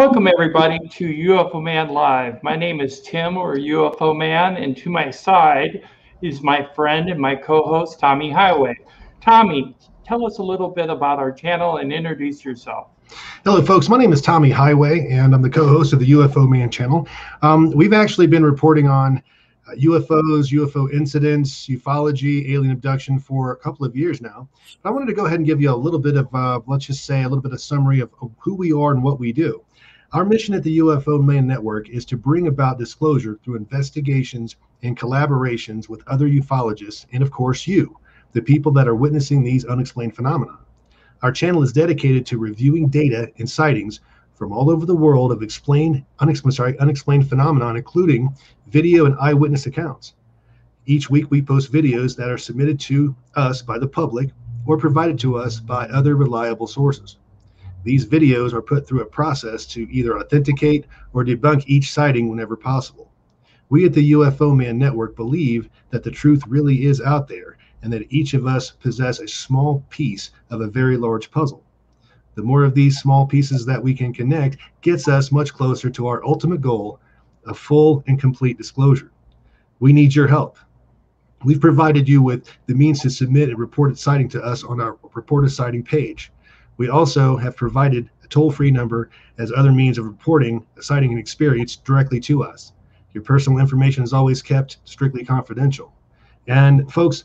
Welcome, everybody, to UFO Man Live. My name is Tim, or UFO Man, and to my side is my friend and my co host, Tommy Highway. Tommy, tell us a little bit about our channel and introduce yourself. Hello, folks. My name is Tommy Highway, and I'm the co host of the UFO Man channel. Um, we've actually been reporting on UFOs, uh, UFO incidents, ufology, alien abduction for a couple of years now. But I wanted to go ahead and give you a little bit of, uh, let's just say, a little bit of summary of, of who we are and what we do. Our mission at the UFO Man Network is to bring about disclosure through investigations and collaborations with other ufologists, and of course, you, the people that are witnessing these unexplained phenomena. Our channel is dedicated to reviewing data and sightings from all over the world of explained, unexplained, sorry, unexplained phenomenon, including video and eyewitness accounts. Each week, we post videos that are submitted to us by the public or provided to us by other reliable sources. These videos are put through a process to either authenticate or debunk each sighting whenever possible. We at the UFO Man Network believe that the truth really is out there and that each of us possess a small piece of a very large puzzle. The more of these small pieces that we can connect gets us much closer to our ultimate goal of full and complete disclosure. We need your help. We've provided you with the means to submit a reported sighting to us on our reported sighting page. We also have provided a toll free number as other means of reporting a sighting and experience directly to us. Your personal information is always kept strictly confidential. And folks,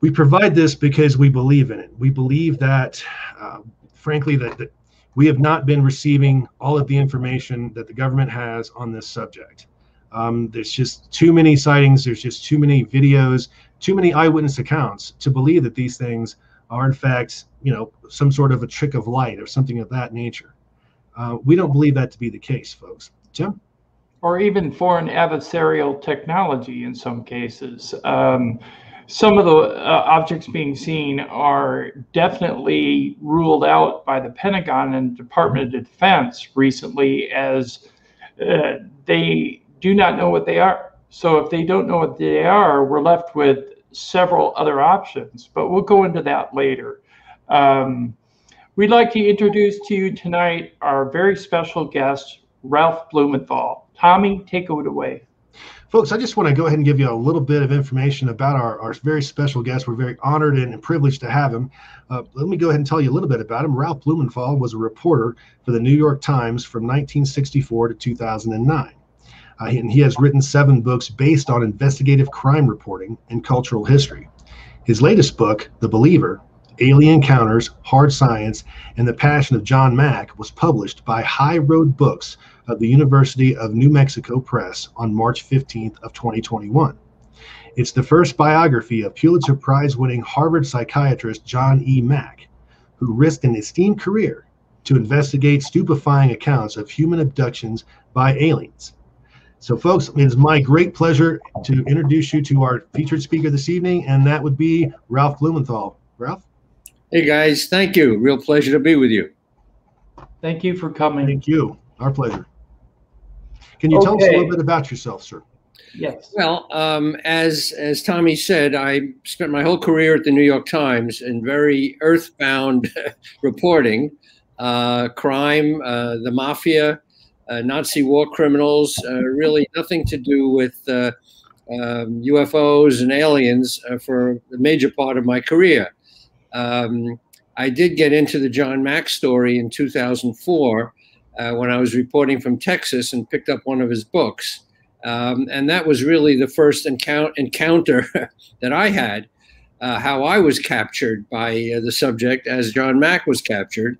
we provide this because we believe in it. We believe that uh, frankly, that, that we have not been receiving all of the information that the government has on this subject. Um, there's just too many sightings, there's just too many videos, too many eyewitness accounts to believe that these things are, in fact, you know, some sort of a trick of light or something of that nature. Uh, we don't believe that to be the case, folks. Jim? Or even foreign adversarial technology in some cases. Um, some of the uh, objects being seen are definitely ruled out by the Pentagon and Department of Defense recently as uh, they do not know what they are. So if they don't know what they are, we're left with several other options, but we'll go into that later. Um, we'd like to introduce to you tonight our very special guest, Ralph Blumenthal. Tommy, take it away. Folks, I just want to go ahead and give you a little bit of information about our, our very special guest. We're very honored and privileged to have him. Uh, let me go ahead and tell you a little bit about him. Ralph Blumenthal was a reporter for the New York Times from 1964 to 2009. Uh, and he has written seven books based on investigative crime reporting and cultural history. His latest book, The Believer Alien Encounters, Hard Science, and the Passion of John Mack, was published by High Road Books of the University of New Mexico Press on March 15th of 2021. It's the first biography of Pulitzer Prize winning Harvard psychiatrist John E. Mack, who risked an esteemed career to investigate stupefying accounts of human abductions by aliens. So, folks, it is my great pleasure to introduce you to our featured speaker this evening, and that would be Ralph Blumenthal. Ralph? Hey, guys. Thank you. Real pleasure to be with you. Thank you for coming. Thank you. Our pleasure. Can you okay. tell us a little bit about yourself, sir? Yes. Well, um, as as Tommy said, I spent my whole career at the New York Times in very earthbound reporting, uh, crime, uh, the mafia, Nazi war criminals. Uh, really, nothing to do with uh, um, UFOs and aliens uh, for the major part of my career. Um, I did get into the John Mack story in 2004 uh, when I was reporting from Texas and picked up one of his books. Um, and that was really the first encount encounter that I had, uh, how I was captured by uh, the subject as John Mack was captured.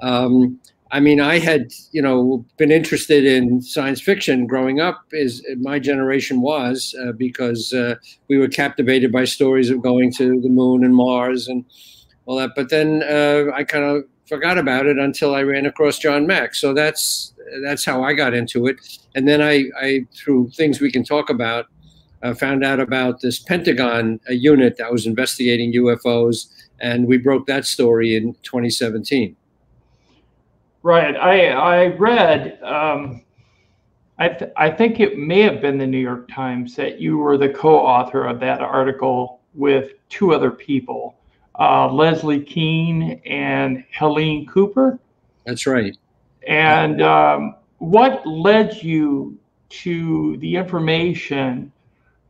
Um, I mean, I had, you know, been interested in science fiction growing up, as my generation was, uh, because uh, we were captivated by stories of going to the moon and Mars and all that. But then uh, I kind of forgot about it until I ran across John Mack. So that's that's how I got into it. And then I, I through things we can talk about, uh, found out about this Pentagon uh, unit that was investigating UFOs, and we broke that story in 2017. Right. I I read. Um, I th I think it may have been the New York Times that you were the co-author of that article with two other people uh, Leslie Kean and Helene Cooper. That's right. And um, what led you to the information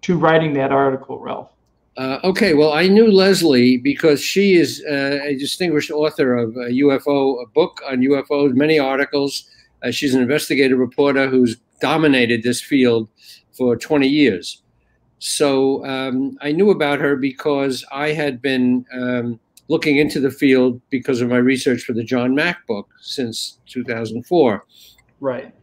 to writing that article, Ralph? Uh, okay, well, I knew Leslie because she is uh, a distinguished author of a UFO, a book on UFOs, many articles. Uh, she's an investigative reporter who's dominated this field for 20 years. So um, I knew about her because I had been um, looking into the field because of my research for the John Mack book since 2004. Right.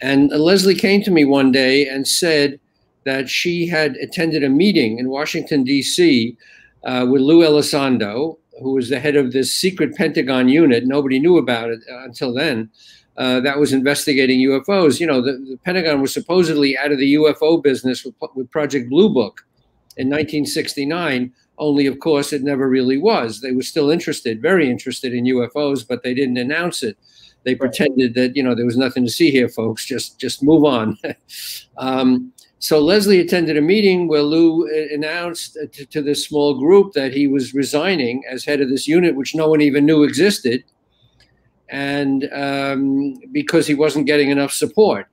And Leslie came to me one day and said, that she had attended a meeting in Washington, D.C. Uh, with Lou Elizondo, who was the head of this secret Pentagon unit. Nobody knew about it uh, until then. Uh, that was investigating UFOs. You know, the, the, Pentagon was supposedly out of the UFO business with, with Project Blue Book in 1969. Only, of course, it never really was. They were still interested, very interested in UFOs, but they didn't announce it. They pretended that you know there was nothing to see here, folks. Just just move on. um, so Leslie attended a meeting where Lou uh, announced uh, to, to, this small group that he was resigning as head of this unit, which no one even knew existed, and um, because he wasn't getting enough support.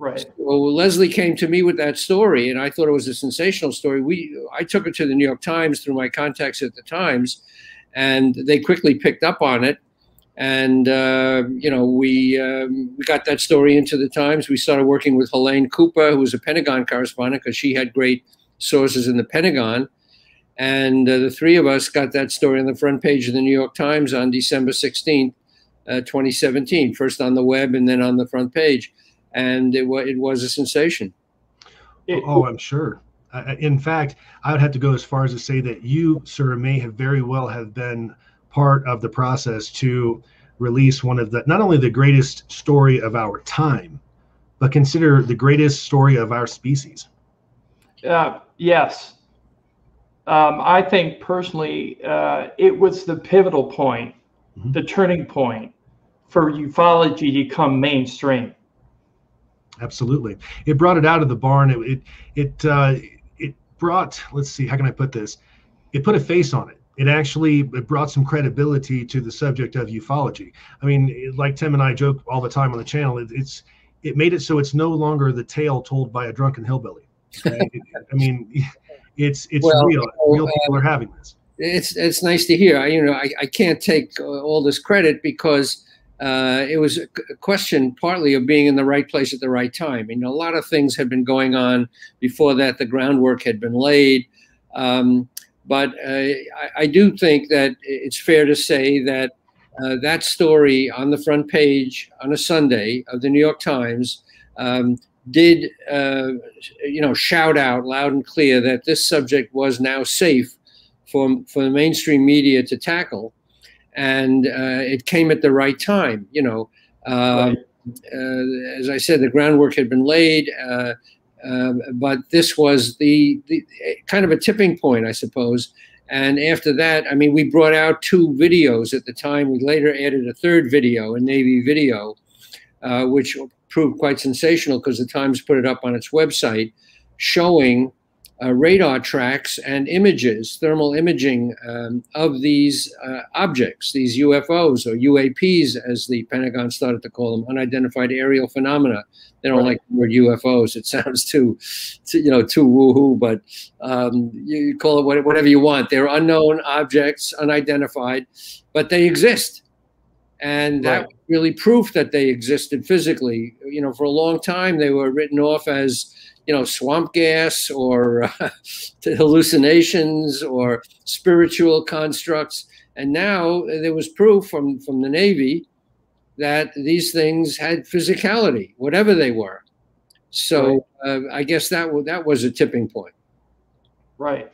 Right. So Leslie came to me with that story, and I thought it was a sensational story. We, I took it to the New York Times through my contacts at the Times, and they quickly picked up on it and uh, you know we um, we got that story into the Times. We started working with Helene Cooper, who was a Pentagon correspondent, because she had great sources in the Pentagon. And uh, the three of us got that story on the front page of the New York Times on December 16th, uh, 2017, first on the web and then on the front page. And it, was it was a sensation. oh, I'm sure. Uh, in fact, I would have to go as far as to say that you, sir, may have very well have been part of the process to release one of the not only the greatest story of our time, but consider the greatest story of our species. Uh, yes. Um, I think personally, uh, it was the pivotal point, mm-hmm. the turning point for ufology to come mainstream. Absolutely, it brought it out of the barn. It it it, uh, it brought. Let's see, how can I put this? It put a face on it it actually it brought some credibility to the subject of ufology. I mean, like Tim and I joke all the time on the channel, it, it's it made it so it's no longer the tale told by a drunken hillbilly. Right? I mean, it's it's well, real. Real people are having this. It's it's nice to hear. I, you know, I, I can't take all this credit because uh, it was a question partly of being in the right place at the right time. I mean, a lot of things had been going on before that. The groundwork had been laid. Um, but uh, I, I, do think that it's fair to say that uh, that story on the front page on a Sunday of the New York Times um, did, uh, you know, shout out loud and clear that this subject was now safe for, for the mainstream media to tackle. And uh, it came at the right time, you know. Um, right. Uh, as I said, the groundwork had been laid. Uh, um, but this was the, the kind of a tipping point, I suppose. And after that, I mean, we brought out two videos at the time. We later added a third video, a Navy video, uh, which proved quite sensational because the Times put it up on its website, showing uh, radar tracks and images, thermal imaging um, of these uh, objects, these UFOs or UAPs, as the Pentagon started to call them, unidentified aerial phenomena. They don't right. like the word UFOs; it sounds too, too you know, too woohoo. But um, you call it whatever you want. They're unknown objects, unidentified, but they exist, and right. that really proof that they existed physically. You know, for a long time they were written off as you know, swamp gas or uh, hallucinations or spiritual constructs. And now there was proof from, from the Navy that these things had physicality, whatever they were. So right. uh, I guess that that was a tipping point. Right.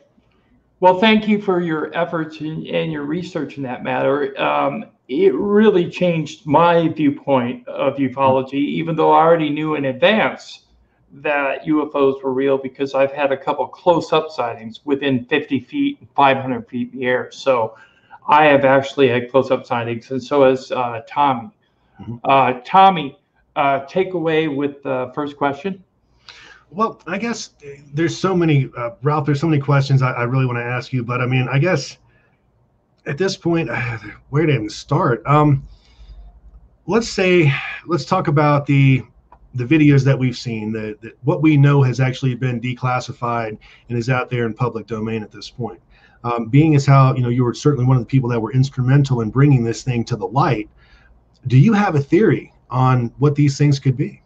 Well, thank you for your efforts and your research in that matter. Um, it really changed my viewpoint of ufology, even though I already knew in advance that UFOs were real because I've had a couple close up sightings within 50 feet, and 500 feet in the air. So I have actually had close up sightings, and so has uh, Tommy. Mm-hmm. Uh, Tommy, uh, take away with the first question. Well, I guess there's so many, uh, Ralph, there's so many questions I, I really want to ask you, but I mean, I guess at this point, where to even start? Um, let's say let's talk about the the videos that we've seen that, what we know has actually been declassified and is out there in public domain at this point. Um, being as how you know you were certainly one of the people that were instrumental in bringing this thing to the light do you have a theory on what these things could be?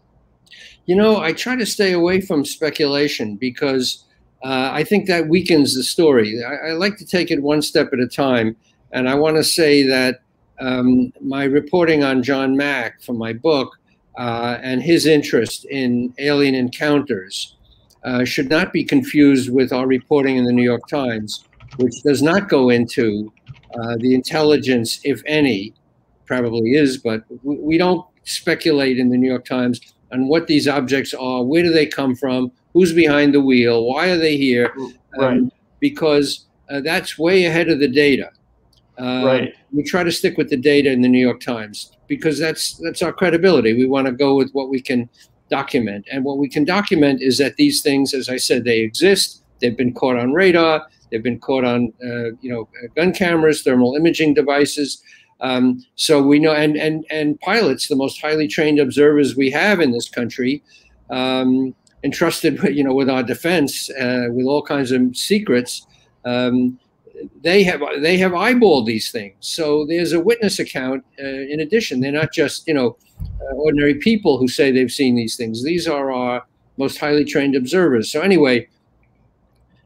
You know i try to stay away from speculation because uh, i think that weakens the story. I, I like to take it one step at a time and i want to say that um, my reporting on John Mack from my book uh, and his interest in alien encounters uh, should not be confused with our reporting in the New York Times, which does not go into uh, the intelligence, if any, probably is, but we, don't speculate in the New York Times on what these objects are, where do they come from, who's behind the wheel, why are they here, right. Um, because uh, that's way ahead of the data. Uh, right. We try to stick with the data in the New York Times because that's that's our credibility. We want to go with what we can document, and what we can document is that these things, as I said, they exist. They've been caught on radar. They've been caught on, uh, you know, gun cameras, thermal imaging devices. Um, so we know, and and and pilots, the most highly trained observers we have in this country, um, entrusted, you know, with our defense, uh, with all kinds of secrets. Um, they have they have eyeballed these things. So there's a witness account. Uh, in addition, they're not just you know uh, ordinary people who say they've seen these things. These are our most highly trained observers. So anyway,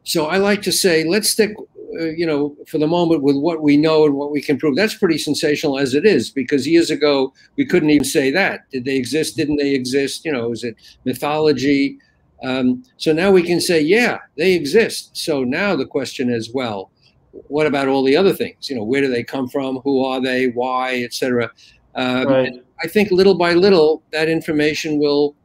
so I like to say let's stick. Uh, you know, for the moment, with what we know and what we can prove, that's pretty sensational as it is. Because years ago, we couldn't even say that. Did they exist? Didn't they exist? You know, is it mythology? Um, so now we can say, yeah, they exist. So now the question is, well, what about all the other things? You know, where do they come from? Who are they? Why, etc. Um, right. I think little by little that information will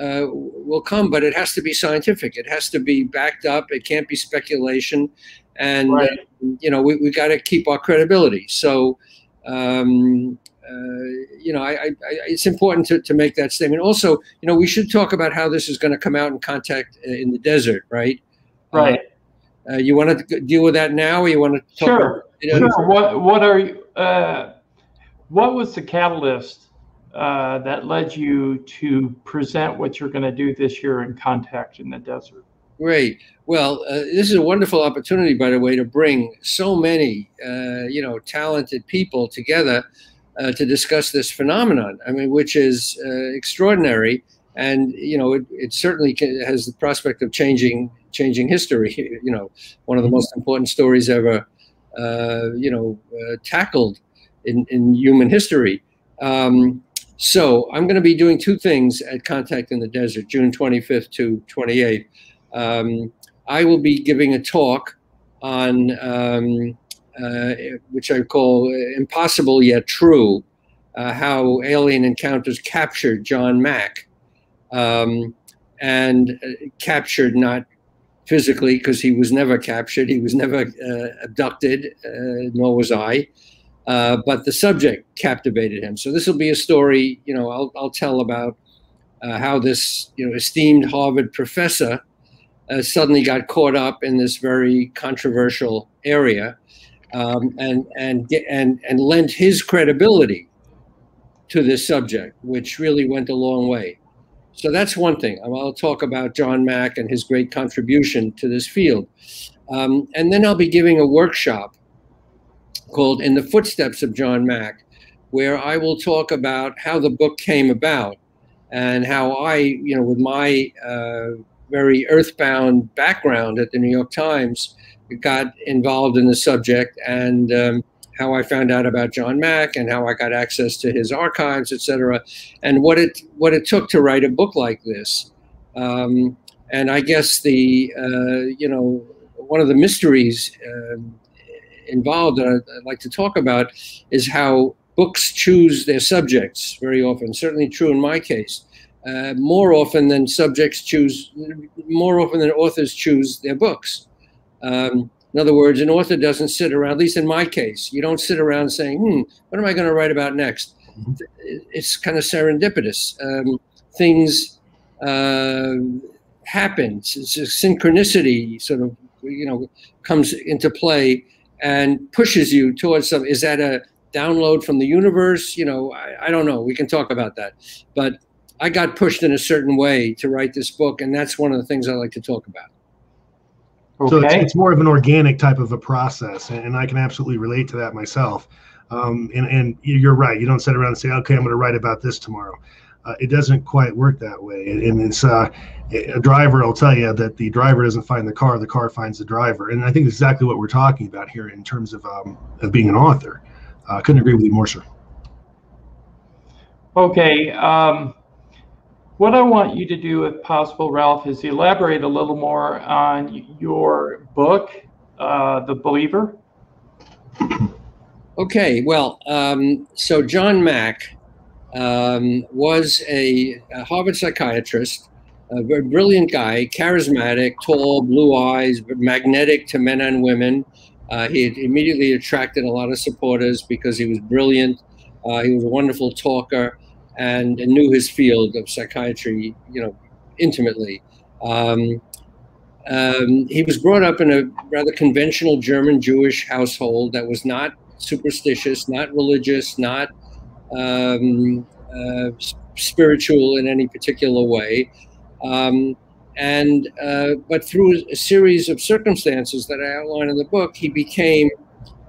uh, will come, but it has to be scientific. It has to be backed up. It can't be speculation, and right. uh, you know we we got to keep our credibility. So. Um, uh, you know, I, I, it's important to, to make that statement. Also, you know, we should talk about how this is going to come out in contact uh, in the desert, right? Right. Uh, you want to deal with that now, or you want to talk sure. About, sure. What What are you? Uh, what was the catalyst uh, that led you to present what you're going to do this year in Contact in the Desert? Great. Well, uh, this is a wonderful opportunity, by the way, to bring so many, uh, you know, talented people together uh, to discuss this phenomenon. I mean, which is extraordinary, and you know, it, it certainly has the prospect of changing changing history. You know, one of the most important stories ever, uh, you know, uh, tackled in, in human history. Um, so I'm going to be doing two things at Contact in the Desert, June 25th to 28th. Um, I will be giving a talk on um, uh, which I call impossible yet true, uh, how alien encounters captured John Mack. Um, and uh, captured not physically because he was never captured, he was never uh, abducted, uh, nor was I. Uh, but the subject captivated him. So this will be a story, you know, I'll, I'll tell about uh, how this, you know, esteemed Harvard professor uh, suddenly got caught up in this very controversial area, um, and and and and lent his credibility to this subject, which really went a long way. So that's one thing. I'll talk about John Mack and his great contribution to this field. Um, and then I'll be giving a workshop called In the Footsteps of John Mack, where I will talk about how the book came about and how I, you know, with my uh, very earthbound background at the New York Times, got involved in the subject and um, how I found out about John Mack and how I got access to his archives, et cetera, and what it what it took to write a book like this. Um, and I guess the uh, you know one of the mysteries uh, involved that I'd, I'd, like to talk about is how books choose their subjects very often. Certainly true in my case. Uh, more often than subjects choose, more often than authors choose their books. Um, in other words, an author doesn't sit around, at least in my case, you don't sit around saying, hmm, what am I going to write about next? Mm-hmm. It's kind of serendipitous. Um, things uh, happen. It's a synchronicity sort of, you know, comes into play and pushes you towards some. Is that a download from the universe. You know, I, I don't know. We can talk about that, but I got pushed in a certain way to write this book, and that's one of the things I like to talk about. Okay. So it's, it's, more of an organic type of a process, and I can absolutely relate to that myself. Um, and, and you're right. You don't sit around and say, "Okay, I'm going to write about this tomorrow." Uh, it doesn't quite work that way. And it's uh, a driver will tell you that the driver doesn't find the car; the car finds the driver. And I think exactly what we're talking about here in terms of um, of being an author. I uh, couldn't agree with you more, sir. Okay. Um, what I want you to do, if possible, Ralph, is elaborate a little more on your book, uh, The Believer. Okay, well, um, so John Mack um, was a, a, Harvard psychiatrist, a very brilliant guy, charismatic, tall, blue eyes, magnetic to men and women. Uh, he immediately attracted a lot of supporters because he was brilliant. Uh, he was a wonderful talker and knew his field of psychiatry, you know, intimately. Um, um, he was brought up in a rather conventional German Jewish household that was not superstitious, not religious, not um, uh, spiritual in any particular way. Um, and uh, but through a series of circumstances that I outline in the book, he became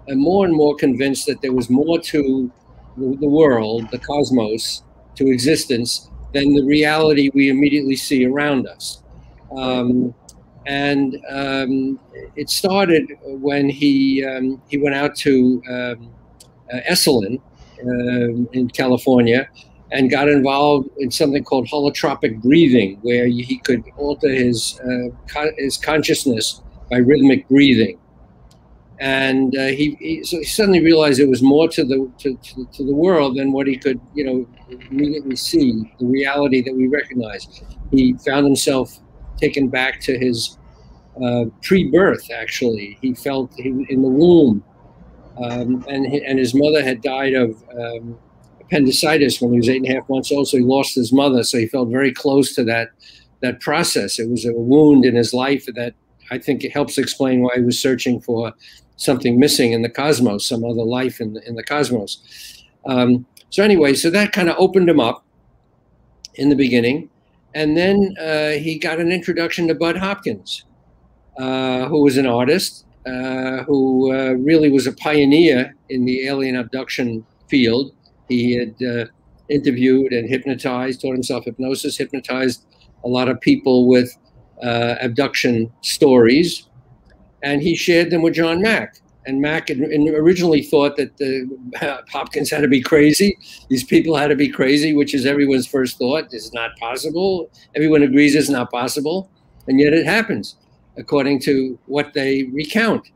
uh, more and more convinced that there was more to the, the world, the cosmos, to existence than the reality we immediately see around us. Um, and um, it started when he um, he went out to um, uh, Esalen uh, in California and got involved in something called holotropic breathing, where he could alter his uh, his consciousness by rhythmic breathing and uh, he, he, suddenly realized there was more to the to, to, to, the world than what he could you know immediately see the reality that we recognize. He found himself taken back to his uh, pre-birth actually. He felt he, in the womb. Um, and, and his mother had died of um, appendicitis when he was eight and a half months old so he lost his mother. So he felt very close to that that process. It was a wound in his life that I think it helps explain why he was searching for something missing in the cosmos, some other life in the, in the cosmos. Um, so anyway, so that kind of opened him up in the beginning. And then uh, he got an introduction to Bud Hopkins, uh, who was an artist, uh, who uh, really was a pioneer in the alien abduction field. He had uh, interviewed and hypnotized, taught himself hypnosis, hypnotized a lot of people with uh, abduction stories and he shared them with John Mack. And Mack originally thought that the Hopkins had to be crazy. These people had to be crazy, which is everyone's first thought. This is not possible. Everyone agrees it's not possible, and yet it happens, according to what they recount.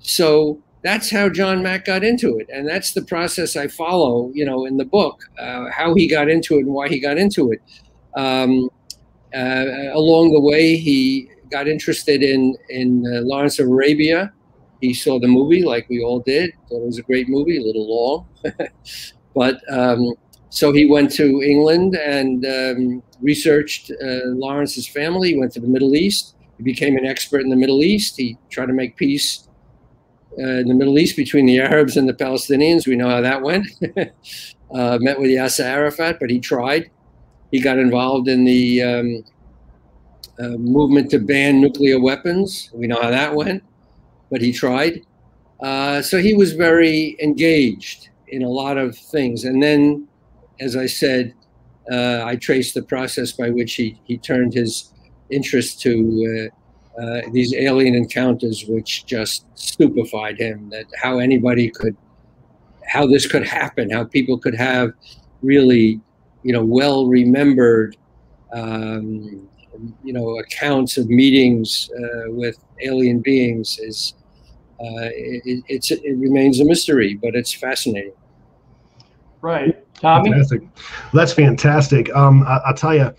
So that's how John Mack got into it, and that's the process I follow, you know, in the book, uh, how he got into it and why he got into it. Um, uh, along the way, he got interested in in uh, Lawrence of Arabia. He saw the movie, like we all did. Thought it was a great movie, a little long, but um, so he went to England and um, researched uh, Lawrence's family. He went to the Middle East. He became an expert in the Middle East. He tried to make peace uh, in the Middle East between the Arabs and the Palestinians. We know how that went. uh, met with Yasser Arafat, but he tried. He got involved in the um, movement to ban nuclear weapons. We know how that went, but he tried. Uh, so he was very engaged in a lot of things. And then, as I said, uh, I traced the process by which he, he turned his interest to uh, uh, these alien encounters, which just stupefied him that how anybody could, how this could happen, how people could have really, you know, well remembered um, you know accounts of meetings uh, with alien beings is uh, it, it's it remains a mystery, but it's fascinating. Right, Tommy. Fantastic. Well, that's fantastic. Um, I, will tell you,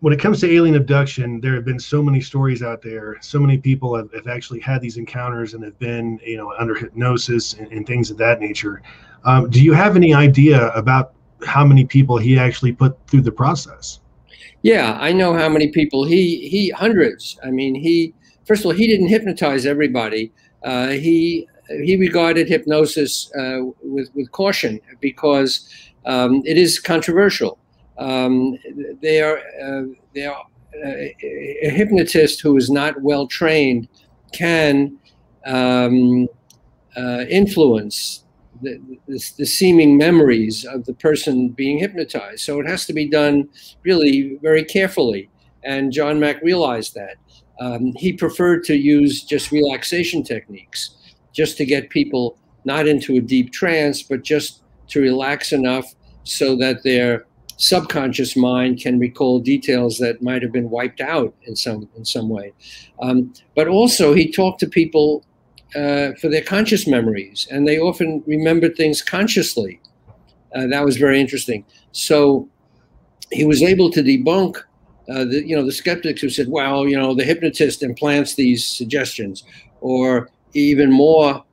when it comes to alien abduction, there have been so many stories out there. So many people have, have actually had these encounters and have been, you know, under hypnosis and, and things of that nature. Um, do you have any idea about how many people he actually put through the process? Yeah, I know how many people he he hundreds. I mean, he first of all he didn't hypnotize everybody. Uh, he he regarded hypnosis uh, with with caution because um, it is controversial. Um, they are uh, they are uh, a hypnotist who is not well trained can um, uh, influence the, the, the, seeming memories of the person being hypnotized. So it has to be done really very carefully. And John Mack realized that. Um, he preferred to use just relaxation techniques, just to get people not into a deep trance, but just to relax enough so that their subconscious mind can recall details that might have been wiped out in some in some way. Um, but also, he talked to people uh, for their conscious memories, and they often remembered things consciously. Uh, that was very interesting. So he was able to debunk uh, the you know the skeptics who said, "Well, you know, the hypnotist implants these suggestions," or even more,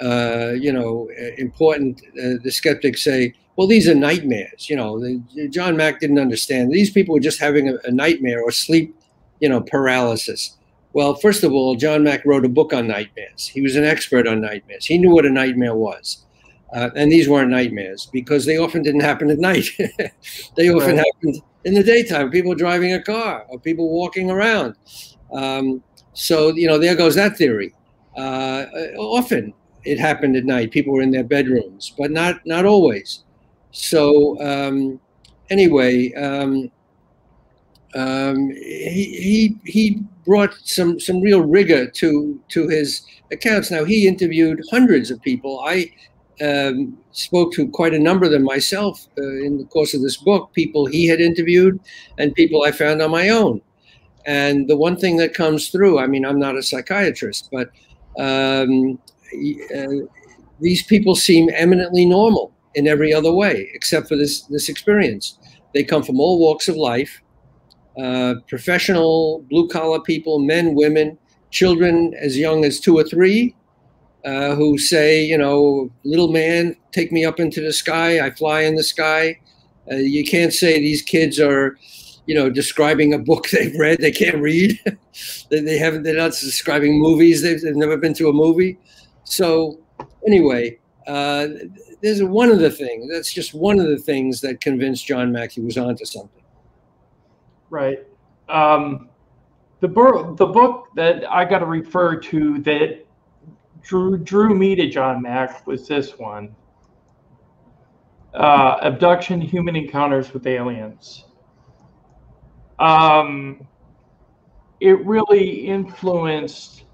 uh, you know, important. Uh, the skeptics say, "Well, these are nightmares." You know, the, John Mack didn't understand. These people were just having a, a nightmare or sleep, you know, paralysis. Well, first of all, John Mack wrote a book on nightmares. He was an expert on nightmares. He knew what a nightmare was. Uh, and these weren't nightmares because they often didn't happen at night. they often right. happened in the daytime, people driving a car or people walking around. Um, so, you know, there goes that theory. Uh, often it happened at night. People were in their bedrooms, but not not always. So um, anyway, um, um, he, he he brought some some real rigor to to his accounts. Now he interviewed hundreds of people. I um, spoke to quite a number of them myself uh, in the course of this book. People he had interviewed, and people I found on my own. And the one thing that comes through, I mean, I'm not a psychiatrist, but um, uh, these people seem eminently normal in every other way, except for this this experience. They come from all walks of life uh, professional blue collar people, men, women, children as young as two or three, uh, who say, you know, little man, take me up into the sky. I fly in the sky. Uh, you can't say these kids are, you know, describing a book they've read. They can't read. they, they, haven't. They're not describing movies. They've, they've never been to a movie. So anyway, uh, there's one of the things. That's just one of the things that convinced John Mack he was onto something. Right. Um, the, bur- the book that I got to refer to that drew, drew me to John Mack was this one uh, Abduction Human Encounters with Aliens. Um, it really influenced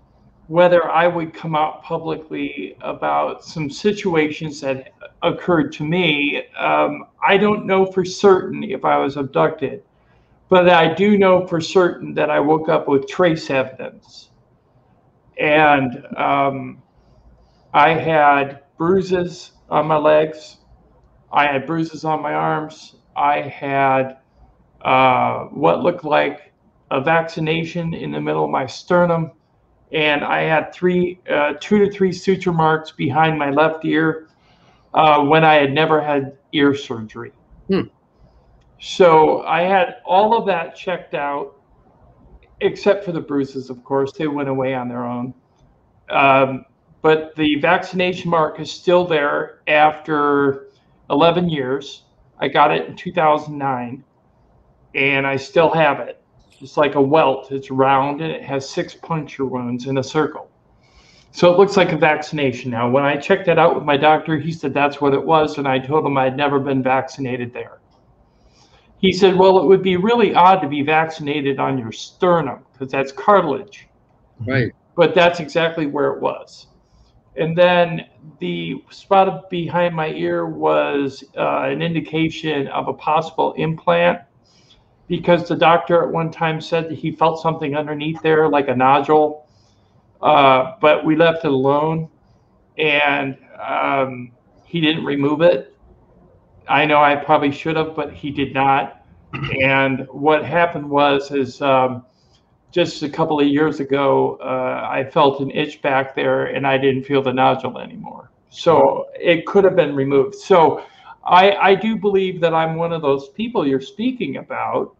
whether I would come out publicly about some situations that occurred to me. Um, I don't know for certain if I was abducted but I do know for certain that I woke up with trace evidence. And um, I had bruises on my legs. I had bruises on my arms. I had uh, what looked like a vaccination in the middle of my sternum. And I had three, uh, two to three suture marks behind my left ear uh, when I had never had ear surgery. Hmm. So I had all of that checked out, except for the bruises, of course. They went away on their own. Um, but the vaccination mark is still there after 11 years. I got it in 2009, and I still have it. It's like a welt. It's round and it has six puncture wounds in a circle. So it looks like a vaccination now. When I checked that out with my doctor, he said that's what it was, and I told him I'd never been vaccinated there. He said, Well, it would be really odd to be vaccinated on your sternum because that's cartilage. Right. But that's exactly where it was. And then the spot behind my ear was uh, an indication of a possible implant because the doctor at one time said that he felt something underneath there, like a nodule. Uh, but we left it alone and um, he didn't remove it. I know I probably should have, but he did not. And what happened was, is um, just a couple of years ago, uh, I felt an itch back there, and I didn't feel the nodule anymore. So it could have been removed. So I, I do believe that I'm one of those people you're speaking about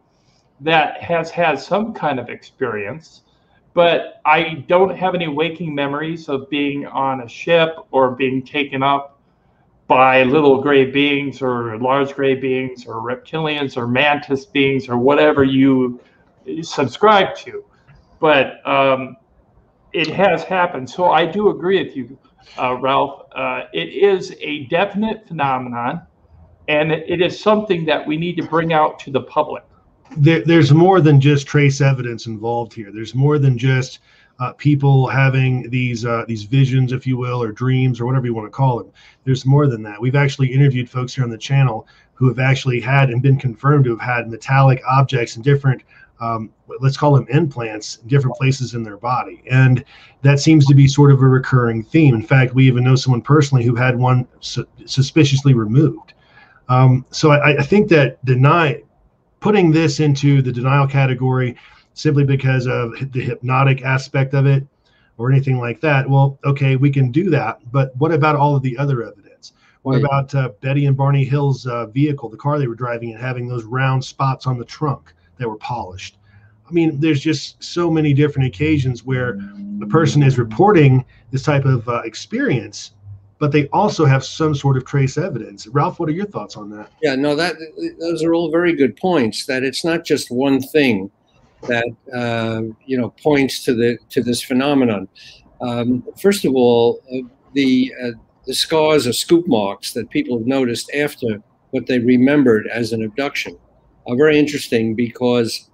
that has had some kind of experience, but I don't have any waking memories of being on a ship or being taken up by little gray beings or large gray beings or reptilians or mantis beings or whatever you subscribe to. But um, it has happened. So I do agree with you, uh, Ralph. Uh, it is a definite phenomenon, and it is something that we need to bring out to the public there, there's more than just trace evidence involved here. There's more than just uh, people having these uh, these visions, if you will, or dreams, or whatever you want to call them. There's more than that. We've actually interviewed folks here on the channel who have actually had and been confirmed to have had metallic objects and different, um, let's call them implants, in different places in their body, and that seems to be sort of a recurring theme. In fact, we even know someone personally who had one su- suspiciously removed. Um, so I, I, think that deny putting this into the denial category simply because of the hypnotic aspect of it or anything like that. Well, okay, we can do that, but what about all of the other evidence? What right. about uh, Betty and Barney Hill's uh, vehicle, the car they were driving, and having those round spots on the trunk that were polished? I mean, there's just so many different occasions where the person is reporting this type of uh, experience but they also have some sort of trace evidence. Ralph, what are your thoughts on that? Yeah, no, that those are all very good points. That it's not just one thing that uh, you know points to the to this phenomenon. Um, first of all, uh, the uh, the scars or scoop marks that people have noticed after what they remembered as an abduction are very interesting because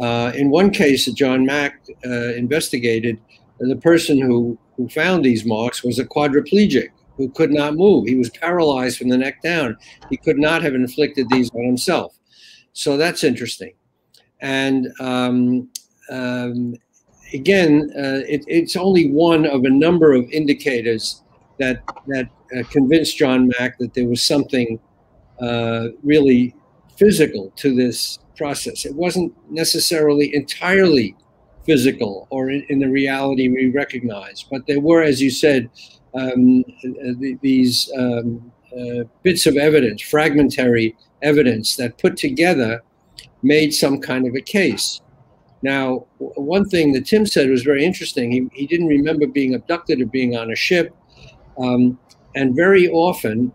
uh, in one case that John Mack uh, investigated, the person who who found these marks was a quadriplegic who could not move. He was paralyzed from the neck down. He could not have inflicted these on himself. So that's interesting. And um, um, again, uh, it, it's only one of a number of indicators that that uh, convinced John Mack that there was something uh, really physical to this process. It wasn't necessarily entirely physical or in, in, the reality we recognize. But there were, as you said, um, these um, uh, bits of evidence, fragmentary evidence that put together made some kind of a case. Now, one thing that Tim said was very interesting. He, he didn't remember being abducted or being on a ship. Um, and very often,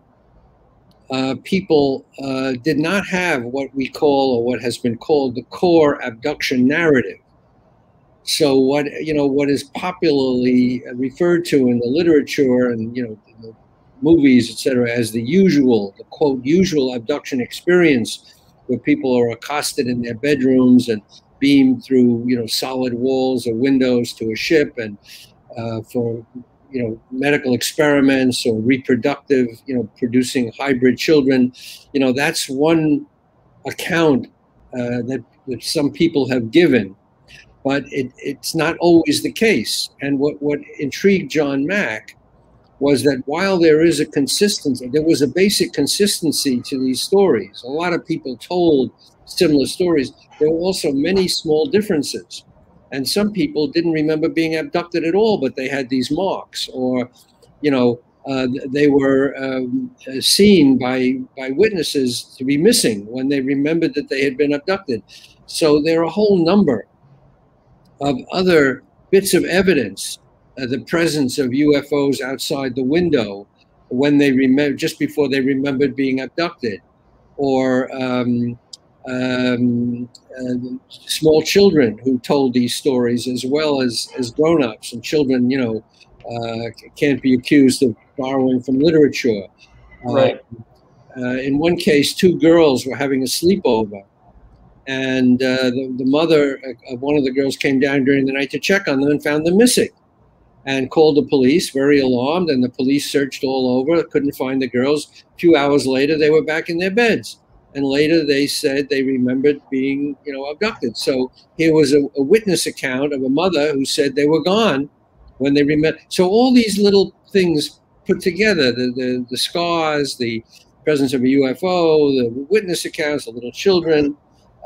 uh, people uh, did not have what we call, or what has been called, the core abduction narrative. So what you know what is popularly referred to in the literature and you know movies, etc., as the usual, the quote usual abduction experience, where people are accosted in their bedrooms and beamed through you know solid walls or windows to a ship and uh, for you know medical experiments or reproductive you know producing hybrid children you know that's one account uh, that, that some people have given but it, it's not always the case. And what, what intrigued John Mack was that while there is a consistency, there was a basic consistency to these stories. A lot of people told similar stories. There were also many small differences. And some people didn't remember being abducted at all, but they had these marks, or, you know, uh, they were um, seen by by witnesses to be missing when they remembered that they had been abducted. So there are a whole number of other bits of evidence, the presence of UFOs outside the window when they remember just before they remembered being abducted, or um, um, uh, small children who told these stories as well as as grown-ups and children. You know, uh, can't be accused of borrowing from literature. Right. Uh, in one case, two girls were having a sleepover and uh, the, the, mother of one of the girls came down during the night to check on them and found them missing and called the police very alarmed and the police searched all over couldn't find the girls. A few hours later they were back in their beds. And later they said they remembered being you know abducted. So here was a, a witness account of a mother who said they were gone when they remember so all these little things put together the, the, the scars the presence of a ufo the witness accounts the little children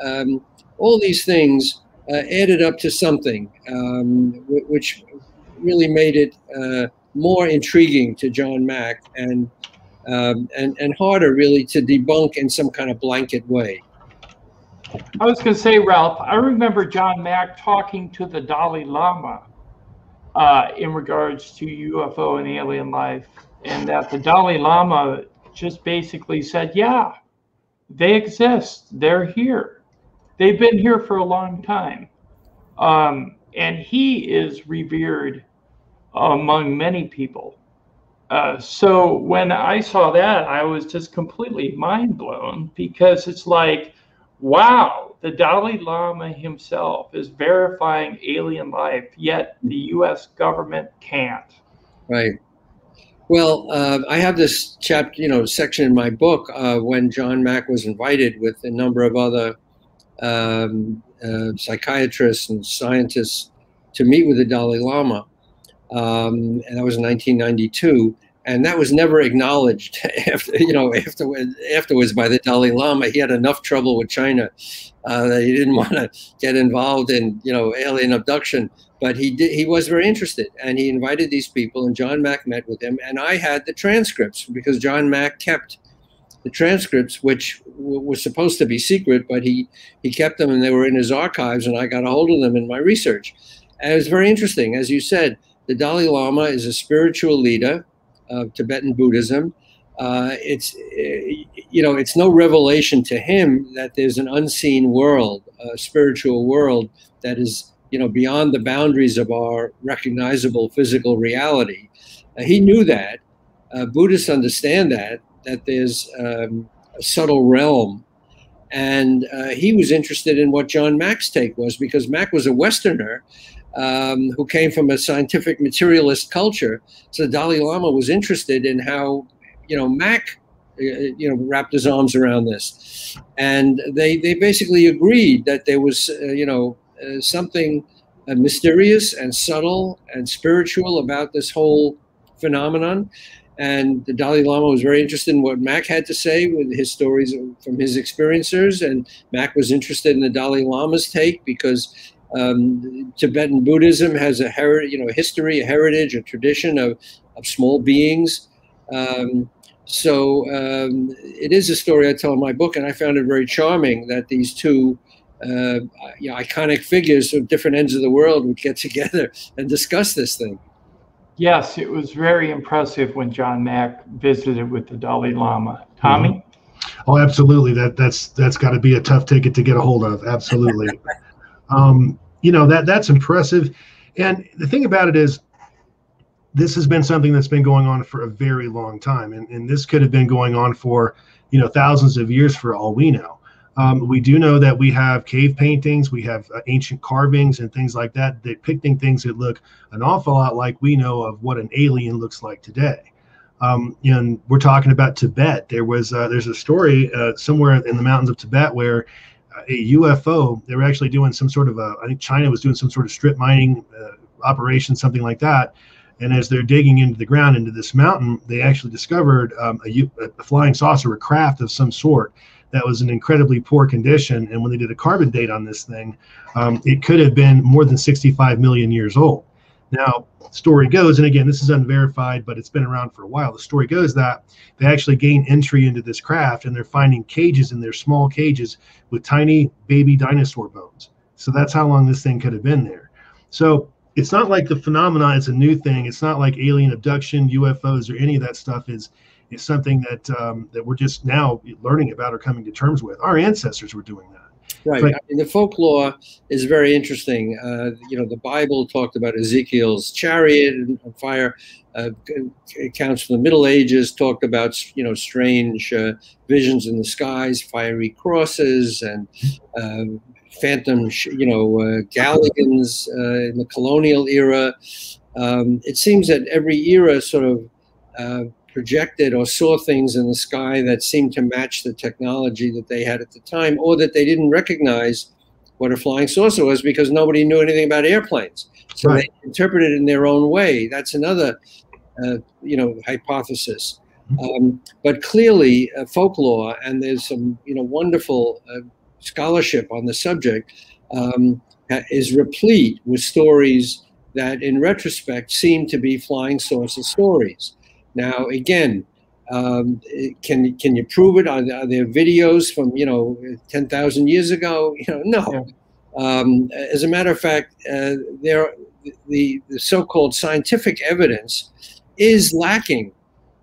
um, all these things uh, added up to something um, which really made it uh, more intriguing to John Mack and, um, and, and harder really to debunk in some kind of blanket way. I was going to say, Ralph, I remember John Mack talking to the Dalai Lama uh, in regards to UFO and alien life, and that the Dalai Lama just basically said, yeah, they exist. They're here. They've been here for a long time. Um, and he is revered among many people. Uh, so when I saw that, I was just completely mind blown because it's like, wow, the Dalai Lama himself is verifying alien life, yet the U.S. government can't. Right. Well, uh, I have this chapter, you know, section in my book uh, when John Mack was invited with a number of other um, uh, psychiatrists and scientists to meet with the Dalai Lama. Um, and that was in 1992 and that was never acknowledged after you know afterwards afterwards by the Dalai Lama. He had enough trouble with China uh, that he didn't want to get involved in you know alien abduction. But he did. He was very interested, and he invited these people, and John Mack met with him, and I had the transcripts because John Mack kept the transcripts, which were supposed to be secret, but he he kept them, and they were in his archives, and I got a hold of them in my research. And it was very interesting, as you said the Dalai Lama is a spiritual leader of Tibetan Buddhism. Uh, it's you know it's no revelation to him that there's an unseen world, a spiritual world that is you know beyond the boundaries of our recognizable physical reality. Uh, he knew that. Uh, Buddhists understand that that there's um, a subtle realm, and uh, he was interested in what John Mack's take was because Mack was a Westerner um, who came from a scientific materialist culture. So the Dalai Lama was interested in how, you know, Mack, uh, you know, wrapped his arms around this, and they they basically agreed that there was, uh, you know, uh, something uh, mysterious and subtle and spiritual about this whole phenomenon. And the Dalai Lama was very interested in what Mack had to say with his stories from his experiencers. And Mack was interested in the Dalai Lama's take because um, Tibetan Buddhism has a heritage, you know, history, a heritage, a tradition of, of small beings. Um, so um, it is a story I tell in my book, and I found it very charming that these two uh, you know, iconic figures of different ends of the world would get together and discuss this thing. Yes, it was very impressive when John Mack visited with the Dalai Lama. Tommy? Mm-hmm. Oh, absolutely. That that's that's got to be a tough ticket to get a hold of. Absolutely. Um, you know that that's impressive. And the thing about it is, this has been something that's been going on for a very long time, and, and this could have been going on for you know thousands of years for all we know. Um, we do know that we have cave paintings, we have uh, ancient carvings and things like that depicting things that look an awful lot like we know of what an alien looks like today. Um, and we're talking about Tibet. There was uh, there's a story uh, somewhere in the mountains of Tibet where a UFO. They were actually doing some sort of a. I think China was doing some sort of strip mining uh, operation, something like that. And as they're digging into the ground into this mountain, they actually discovered um, flying saucer, a craft of some sort that was in incredibly poor condition. And when they did a carbon date on this thing, um, it could have been more than 65 million years old. Now, story goes, and again, this is unverified, but it's been around for a while. The story goes that they actually gain entry into this craft and they're finding cages in their small cages with tiny baby dinosaur bones. So that's how long this thing could have been there. So it's not like the phenomena is a new thing. It's not like alien abduction, UFOs, or any of that stuff is is something that um, that we're just now learning about or coming to terms with. Our ancestors were doing that. Right. But, I mean, the folklore is very interesting. Uh, you know, the Bible talked about Ezekiel's chariot and fire. Uh, accounts from the Middle Ages talked about you know strange uh, visions in the skies, fiery crosses, and uh, phantom you know uh, galleons uh, in the colonial era. Um, it seems that every era sort of projected or saw things in the sky that seemed to match the technology that they had at the time, or that they didn't recognize what a flying saucer was because nobody knew anything about airplanes. So right. they interpreted it in their own way. That's another, uh, you know, hypothesis. Mm-hmm. Um, but clearly, uh, folklore and there's some, you know, wonderful uh, scholarship on the subject um, is replete with stories that, in retrospect, seem to be flying saucer stories. Now, again, Um, can can you prove it? Are, are, there videos from you know ten thousand years ago? You know, no. Yeah. Um, as a matter of fact, uh, there the, the so-called scientific evidence is lacking,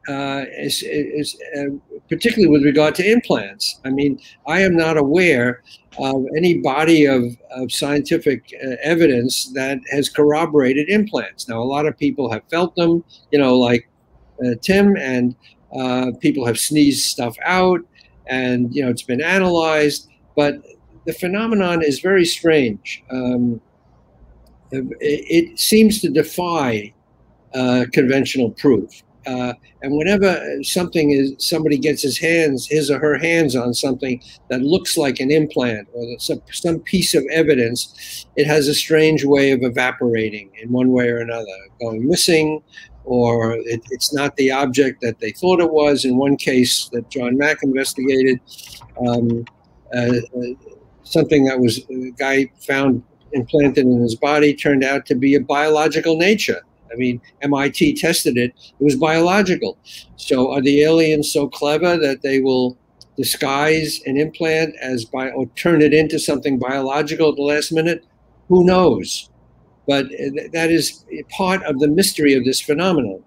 uh, is, is uh, particularly with regard to implants. I mean, I am not aware of any body of, of scientific uh, evidence that has corroborated implants. Now, a lot of people have felt them, you know, like Tim, and uh, people have sneezed stuff out, and you know, it's been analyzed, but the phenomenon is very strange. Um, it, it, seems to defy uh, conventional proof. Uh, and whenever something is somebody gets his hands, his or her hands on something that looks like an implant or some, some piece of evidence, it has a strange way of evaporating in one way or another, going missing, or it, it's not the object that they thought it was. In one case that John Mack investigated, um, uh, something that was a guy found implanted in his body turned out to be a biological nature. I mean, MIT tested it, it was biological. So are the aliens so clever that they will disguise an implant as by or turn it into something biological at the last minute? Who knows? But that is part of the mystery of this phenomenon.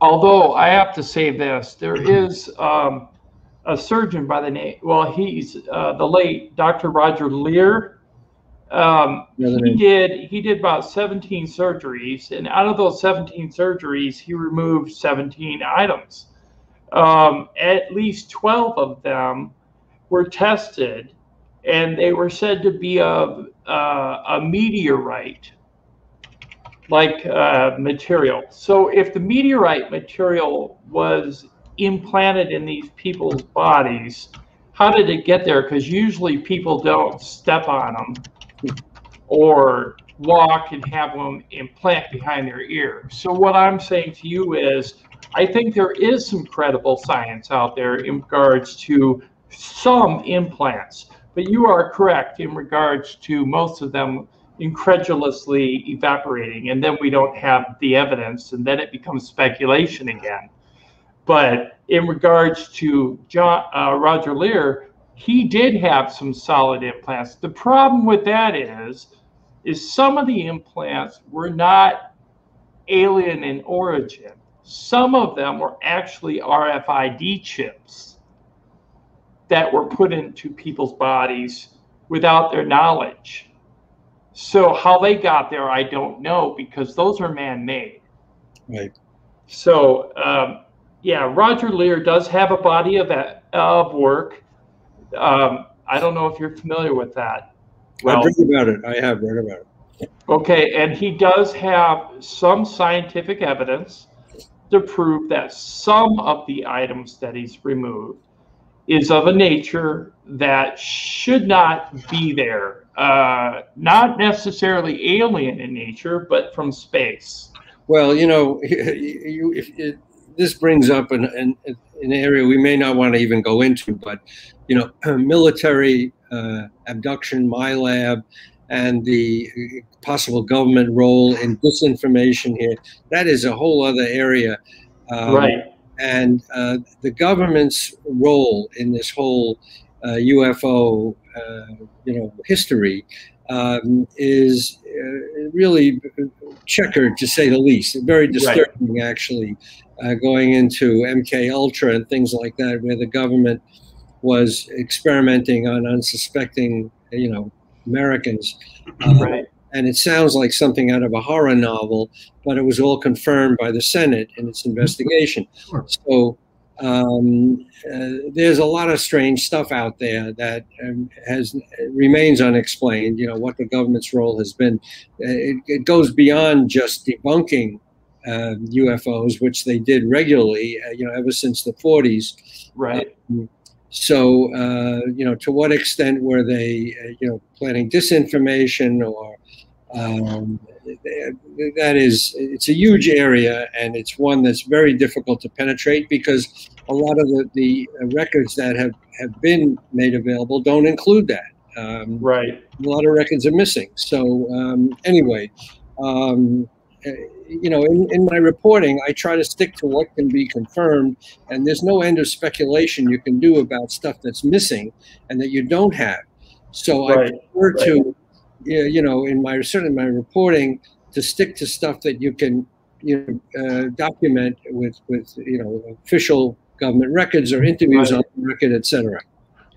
Although I have to say this, there is um, a surgeon by the name, well, he's uh, the late Dr. Roger Leir. Um, he did he did about 17 surgeries, and out of those 17 surgeries, he removed 17 items. Um, at least 12 of them were tested, and they were said to be of uh, a meteorite like uh, material. So if the meteorite material was implanted in these people's bodies, how did it get there? Because usually people don't step on them or walk and have them implant behind their ear. So what I'm saying to you is, I think there is some credible science out there in regards to some implants, but you are correct in regards to most of them incredulously evaporating, and then we don't have the evidence, and then it becomes speculation again. But in regards to John, uh, Roger Leir, he did have some solid implants. The problem with that is, is some of the implants were not alien in origin. Some of them were actually RFID chips that were put into people's bodies without their knowledge. So how they got there, I don't know because those are man-made. Right. So um, yeah, Roger Leir does have a body of of work. Um, I don't know if you're familiar with that. Well, I've read about it. I have read about it. Okay, and he does have some scientific evidence to prove that some of the items that he's removed is of a nature that should not be there. Uh, not necessarily alien in nature, but from space. Well, you know, you, if, this brings up an, an, an, area we may not want to even go into, but you know, military uh, abduction, MILAB, and the possible government role in disinformation here. That is a whole other area. Um, right. And uh, the government's role in this whole uh, UFO, uh, you know, history um, is uh, really checkered, to say the least. Very disturbing, right. actually uh, going into MK Ultra and things like that, where the government was experimenting on unsuspecting, you know, Americans. Uh, right. And it sounds like something out of a horror novel, but it was all confirmed by the Senate in its investigation. Sure. So um, uh, there's a lot of strange stuff out there that um, has remains unexplained. You know what the government's role has been. Uh, it, it goes beyond just debunking uh, UFOs, which they did regularly, uh, you know, ever since the 40s. Right. Um, so, uh, you know, to what extent were they, uh, you know, planning disinformation or um, that is, it's a huge area and it's one that's very difficult to penetrate because a lot of the, the records that have, have been made available don't include that. Um, right. A lot of records are missing. So, um, anyway, um, uh, you know, in, in my reporting, I try to stick to what can be confirmed, and there's no end of speculation you can do about stuff that's missing and that you don't have. So right. I prefer right. to, you know, in my certainly my reporting, to stick to stuff that you can, you know, uh, document with with you know official government records or interviews right. on the record, etc.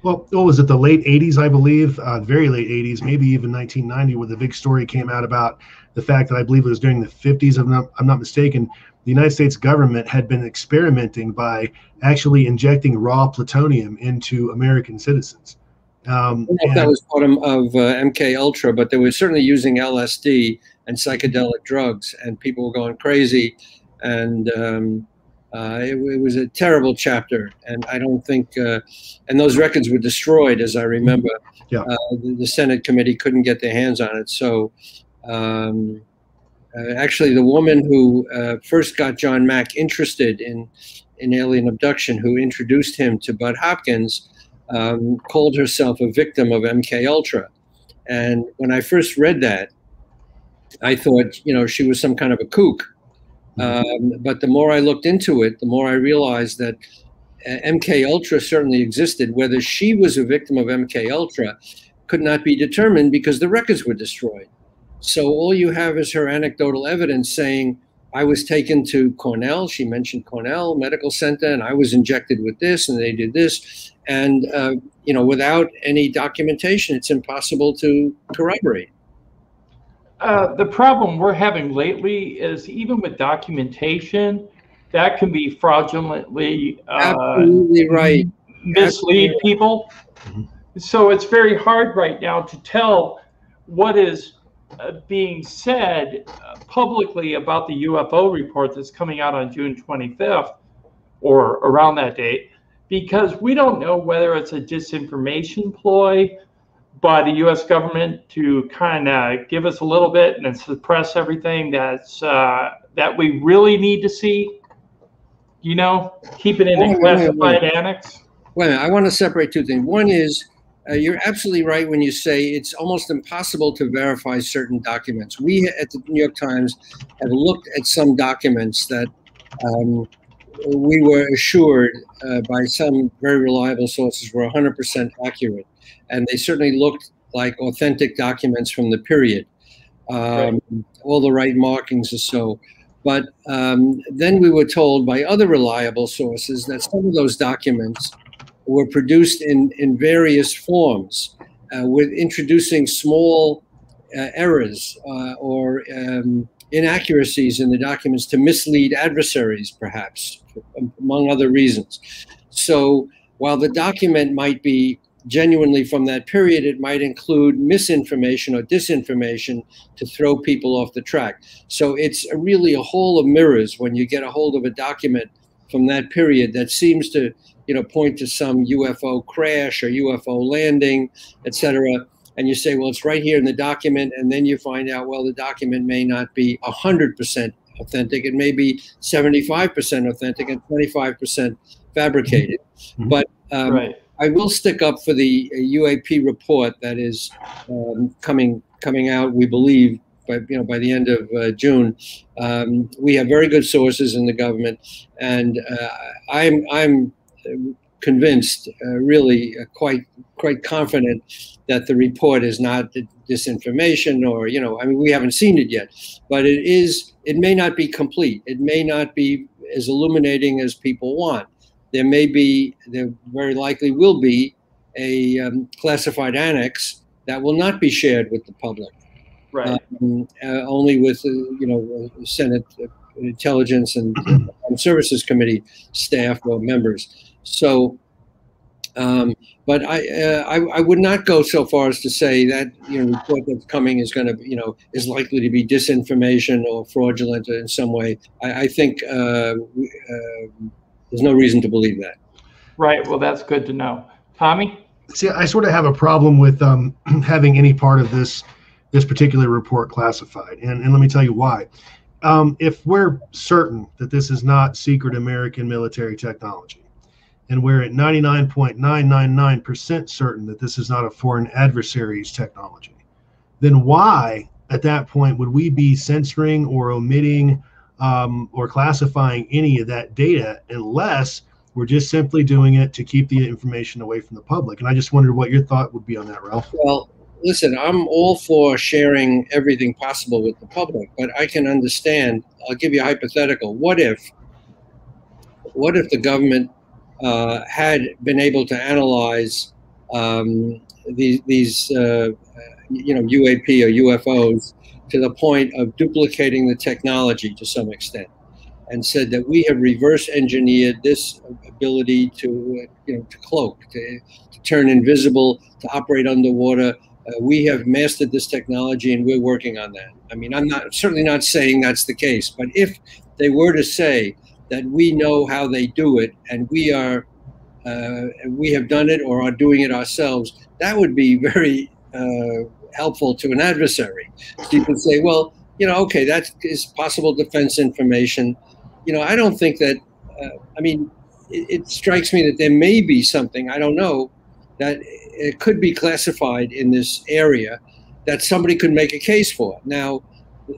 Well, what was it, the late 80s, I believe, uh, very late 80s, maybe even 1990, where the big story came out about the fact that I believe it was during the 50s, if I'm not, I'm not mistaken, the United States government had been experimenting by actually injecting raw plutonium into American citizens. Um, and, that was part of, of uh, MK Ultra, but they were certainly using LSD and psychedelic drugs, and people were going crazy. And um, uh, it, it, was a terrible chapter, and I don't think, uh, and those records were destroyed, as I remember. Yeah. Uh, the, the, Senate committee couldn't get their hands on it. So, um, uh, actually, the woman who uh, first got John Mack interested in in alien abduction, who introduced him to Bud Hopkins, um, called herself a victim of MK Ultra. And when I first read that, I thought, you know, she was some kind of a kook um, but the more I looked into it, the more I realized that uh, MK Ultra certainly existed. Whether she was a victim of MK Ultra could not be determined because the records were destroyed. So all you have is her anecdotal evidence saying, I was taken to Cornell. She mentioned Cornell Medical Center, and I was injected with this, and they did this. And uh, you know, without any documentation, it's impossible to corroborate. Uh, the problem we're having lately is even with documentation, that can be fraudulently uh, absolutely right mislead absolutely. people. Mm-hmm. So it's very hard right now to tell what is uh, being said uh, publicly about the UFO report that's coming out on June 25th or around that date because we don't know whether it's a disinformation ploy by the U.S. government to kind of give us a little bit and then suppress everything that's uh, that we really need to see. You know, keep it in a classified wait, annex. Wait I want to separate two things. One is uh, you're absolutely right when you say it's almost impossible to verify certain documents. We at the New York Times have looked at some documents that um, we were assured uh, by some very reliable sources were 100% accurate and they certainly looked like authentic documents from the period. Um, right. All the right markings or so. But um, then we were told by other reliable sources that some of those documents were produced in, in various forms, uh, with introducing small uh, errors uh, or um, inaccuracies in the documents to mislead adversaries, perhaps, among other reasons. So while the document might be genuinely from that period, it might include misinformation or disinformation to throw people off the track. So it's really a hole of mirrors when you get a hold of a document from that period that seems to, you know, point to some UFO crash or UFO landing, etc. And you say, well, it's right here in the document, and then you find out, well, the document may not be hundred percent authentic. It may be 75% authentic and 25% fabricated. Mm-hmm. But um, right I will stick up for the UAP report that is um, coming coming out. We believe by you know by the end of uh, June. Um, we have very good sources in the government, and uh, I'm I'm convinced, uh, really uh, quite quite confident that the report is not disinformation or you know I mean we haven't seen it yet, but it is. It may not be complete. It may not be as illuminating as people want there may be, there very likely will be a um, classified annex that will not be shared with the public. Right. Um, uh, only with, uh, you know, uh, Senate uh, Intelligence and Services Committee staff or members. So, um, but I, uh, I, I would not go so far as to say that you know report that's coming is going to you know is likely to be disinformation or fraudulent in some way. I, I think uh, there's no reason to believe that. Right. Well, that's good to know. Tommy? See, I sort of have a problem with um, having any part of this this particular report classified, and, and let me tell you why. Um, if we're certain that this is not secret American military technology, and we're at 99.999% certain that this is not a foreign adversary's technology, then why at that point, would we be censoring or omitting um, or classifying any of that data unless we're just simply doing it to keep the information away from the public? And I just wondered what your thought would be on that, Ralph. Well, listen, I'm all for sharing everything possible with the public, but I can understand. I'll give you a hypothetical. What if, what if the government uh, had been able to analyze um, these, these uh, you know, UAP or UFOs to the point of duplicating the technology to some extent, and said that we have reverse engineered this ability to, you know, to cloak, to, to turn invisible, to operate underwater. Uh, we have mastered this technology, and we're working on that. I mean, I'm not certainly not saying that's the case, but if they were to say that we know how they do it, and we are uh, we have done it or are doing it ourselves, that would be very uh, helpful to an adversary. You can say, well, you know, okay, that is possible defense information. You know, I don't think that, uh, I mean, it, it, strikes me that there may be something, I don't know, that it could be classified in this area that somebody could make a case for. Now,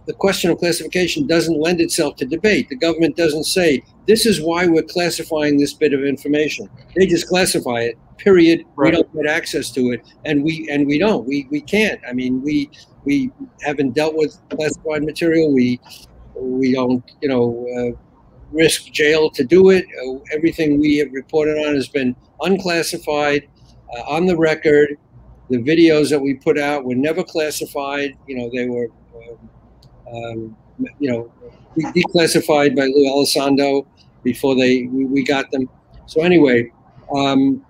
the question of classification doesn't lend itself to debate. The government doesn't say, this is why we're classifying this bit of information. They just classify it period. Right. We don't get access to it, and we and we don't. We we can't. I mean, we we haven't dealt with classified material. We we don't, you know, uh, risk jail to do it. Uh, everything we have reported on has been unclassified, uh, on the record. The videos that we put out were never classified. You know, they were, um, you know, declassified by Lou Elizondo before they we, we got them. So anyway, um,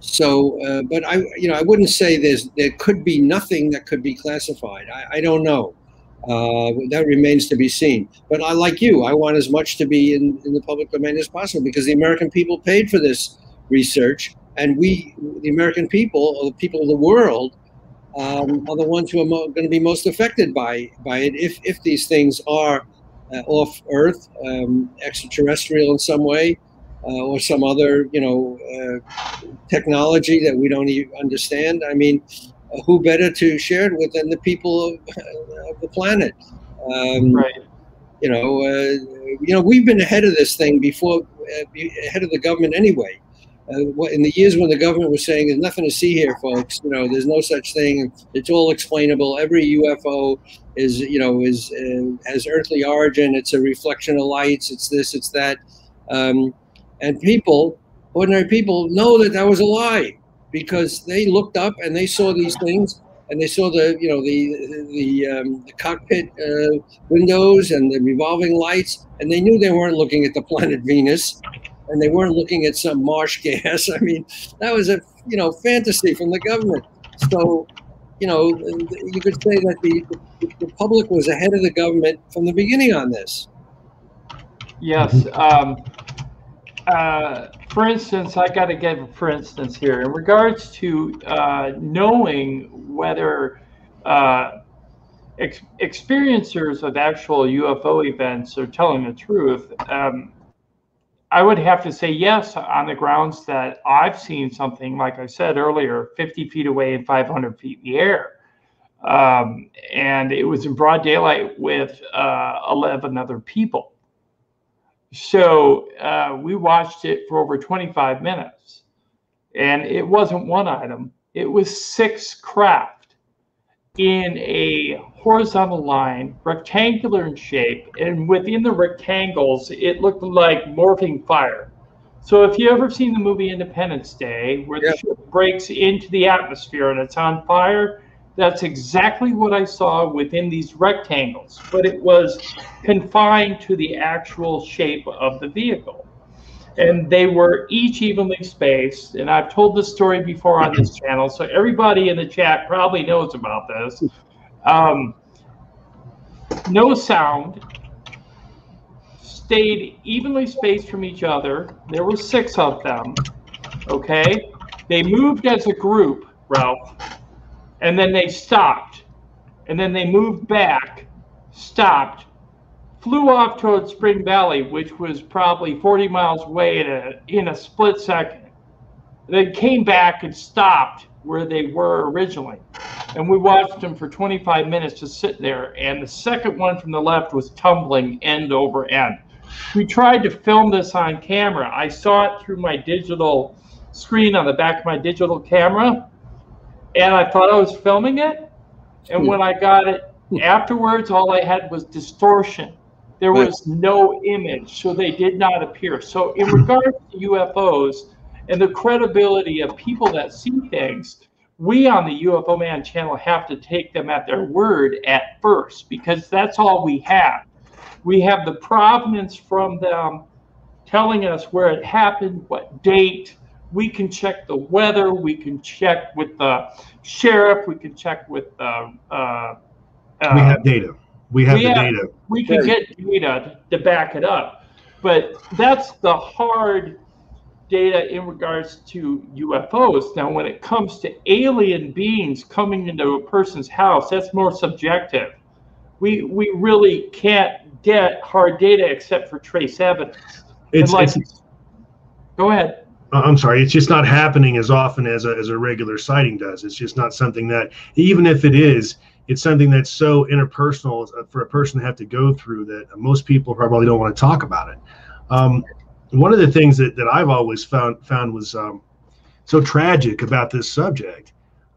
so, uh, but I, you know, I wouldn't say there's there could be nothing that could be classified. I, I don't know. Uh, that remains to be seen. But I, like you, I want as much to be in, in the public domain as possible because the American people paid for this research, and we, the American people, or the people of the world, um, are the ones who are going to be most affected by by it if if these things are uh, off Earth, um, extraterrestrial in some way uh, or some other, you know, uh, technology that we don't even understand. I mean, uh, who better to share it with than the people of, of the planet? Um, right. You know, uh, you know, we've been ahead of this thing before, uh, ahead of the government anyway. Uh, in the years when the government was saying there's nothing to see here, folks, you know, there's no such thing. It's all explainable. Every UFO is, you know, is has earthly origin. It's a reflection of lights. It's this. It's that. Um, and people, ordinary people, know that that was a lie because they looked up and they saw these things and they saw the you know the the, um, the cockpit uh, windows and the revolving lights and they knew they weren't looking at the planet Venus and they weren't looking at some marsh gas. I mean, that was a you know fantasy from the government. So you know you could say that the the public was ahead of the government from the beginning on this. Yes. Um, uh, for instance, I got to give for instance here in regards to uh, knowing whether uh, ex- experiencers of actual UFO events are telling the truth. Um, I would have to say yes on the grounds that I've seen something, like I said earlier, 50 feet away and 500 feet in the air. Um, and it was in broad daylight with uh, 11 other people. So uh, we watched it for over 25 minutes. And it wasn't one item, it was six craft in a horizontal line, rectangular in shape. And within the rectangles, it looked like morphing fire. So if you ever seen the movie Independence Day, where the ship breaks into the atmosphere and it's on fire, that's exactly what I saw within these rectangles, but it was confined to the actual shape of the vehicle. And they were each evenly spaced. And I've told this story before on this channel, so everybody in the chat probably knows about this. Um, no sound, stayed evenly spaced from each other. There were six of them. Okay. They moved as a group, Ralph and then they stopped, and then they moved back, stopped, flew off towards Spring Valley, which was probably 40 miles away in a, in a split second. They came back and stopped where they were originally. and we watched them for 25 minutes just sit there. And the second one from the left was tumbling end over end. We tried to film this on camera. I saw it through my digital screen on the back of my digital camera, and I thought I was filming it. And hmm. when I got it afterwards, all I had was distortion. There was no image, so they did not appear. So, in regards to UFOs and the credibility of people that see things, we on the UFO Man channel have to take them at their word at first because that's all we have. We have the provenance from them telling us where it happened, what date. We can check the weather. We can check with the sheriff. We can check with the. Uh, uh, we have data. We have we the have- data. we can get data to back it up. But that's the hard data in regards to UFOs. Now, when it comes to alien beings coming into a person's house, that's more subjective. We we really can't get hard data except for trace evidence. It's, like, it's go ahead. Uh, I'm sorry, it's just not happening as often as a, as a regular sighting does. It's just not something that, even if it is, it's something that's so interpersonal uh, for a person to have to go through that most people probably don't want to talk about it. Um, one of the things that, that I've always found found was um, so tragic about this subject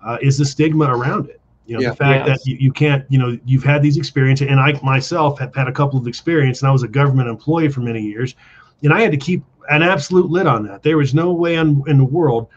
uh, is the stigma around it. You know, Yeah. the fact Yes. that you, you can't, you know, you've had these experiences, and I myself have had a couple of experiences, and I was a government employee for many years, and I had to keep an absolute lid on that. There was no way in, in the world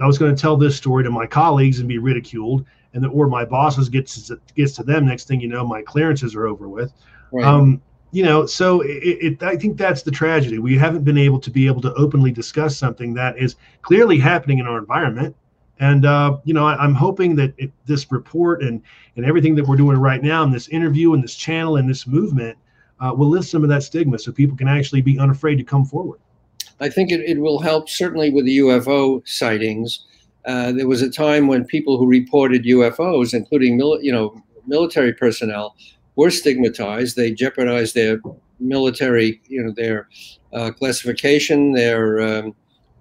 I was going to tell this story to my colleagues and be ridiculed, and that or my bosses gets to, gets to them. Next thing you know, my clearances are over with. Right. Um, you know, so it, it, I think that's the tragedy. We haven't been able to be able to openly discuss something that is clearly happening in our environment. And uh, you know, I, I'm hoping that it, this report and and everything that we're doing right now, and this interview, and this channel, and this movement, uh, will lift some of that stigma, so people can actually be unafraid to come forward. I think it, it will help certainly with the UFO sightings. Uh, there was a time when people who reported UFOs, including you know military personnel, were stigmatized. They jeopardized their military, you know, their uh, classification, their um,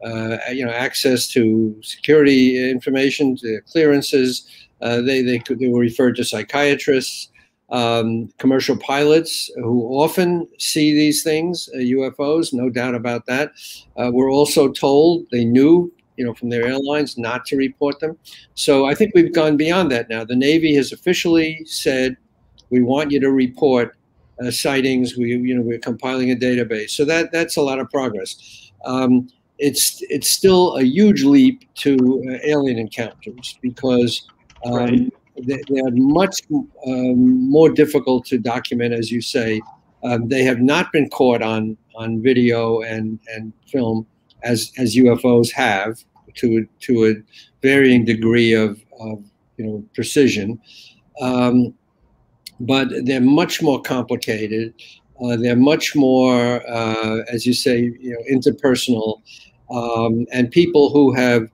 uh, you know access to security information, to clearances. Uh, they they could they were referred to psychiatrists um, commercial pilots who often see these things, uh, UFOs, no doubt about that. Uh, were also told they knew, you know, from their airlines not to report them. So I think we've gone beyond that now. The Navy has officially said, we want you to report uh, sightings. We, you know, we're compiling a database. So that that's a lot of progress. Um, it's it's still a huge leap to uh, alien encounters because um, Right. they, they are much um, more difficult to document, as you say. Um, they have not been caught on on video and and film as as UFOs have to to a varying degree of, of you know precision. Um, but they're much more complicated. Uh, they're much more, uh, as you say, you know, interpersonal, um, and people who have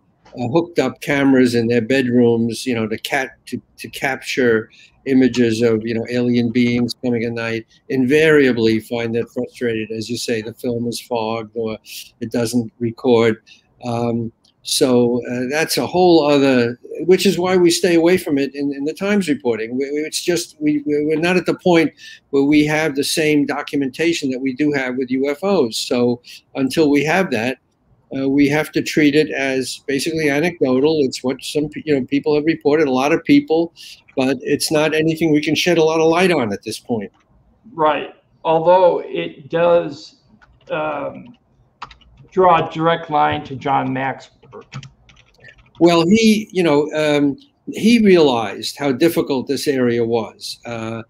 hooked up cameras in their bedrooms, you know, to cat to, to capture images of you know alien beings coming at night, invariably find that frustrated. As you say, the film is fogged or it doesn't record. Um, so uh, that's a whole other, which is why we stay away from it in, in the Times reporting. We- it's just we we're not at the point where we have the same documentation that we do have with UFOs. So until we have that, uh, we have to treat it as basically anecdotal. It's what some you know people have reported, a lot of people, but it's not anything we can shed a lot of light on at this point. Right. Although it does um, draw a direct line to John work. Well, he, you know, um, he realized how difficult this area was, uh,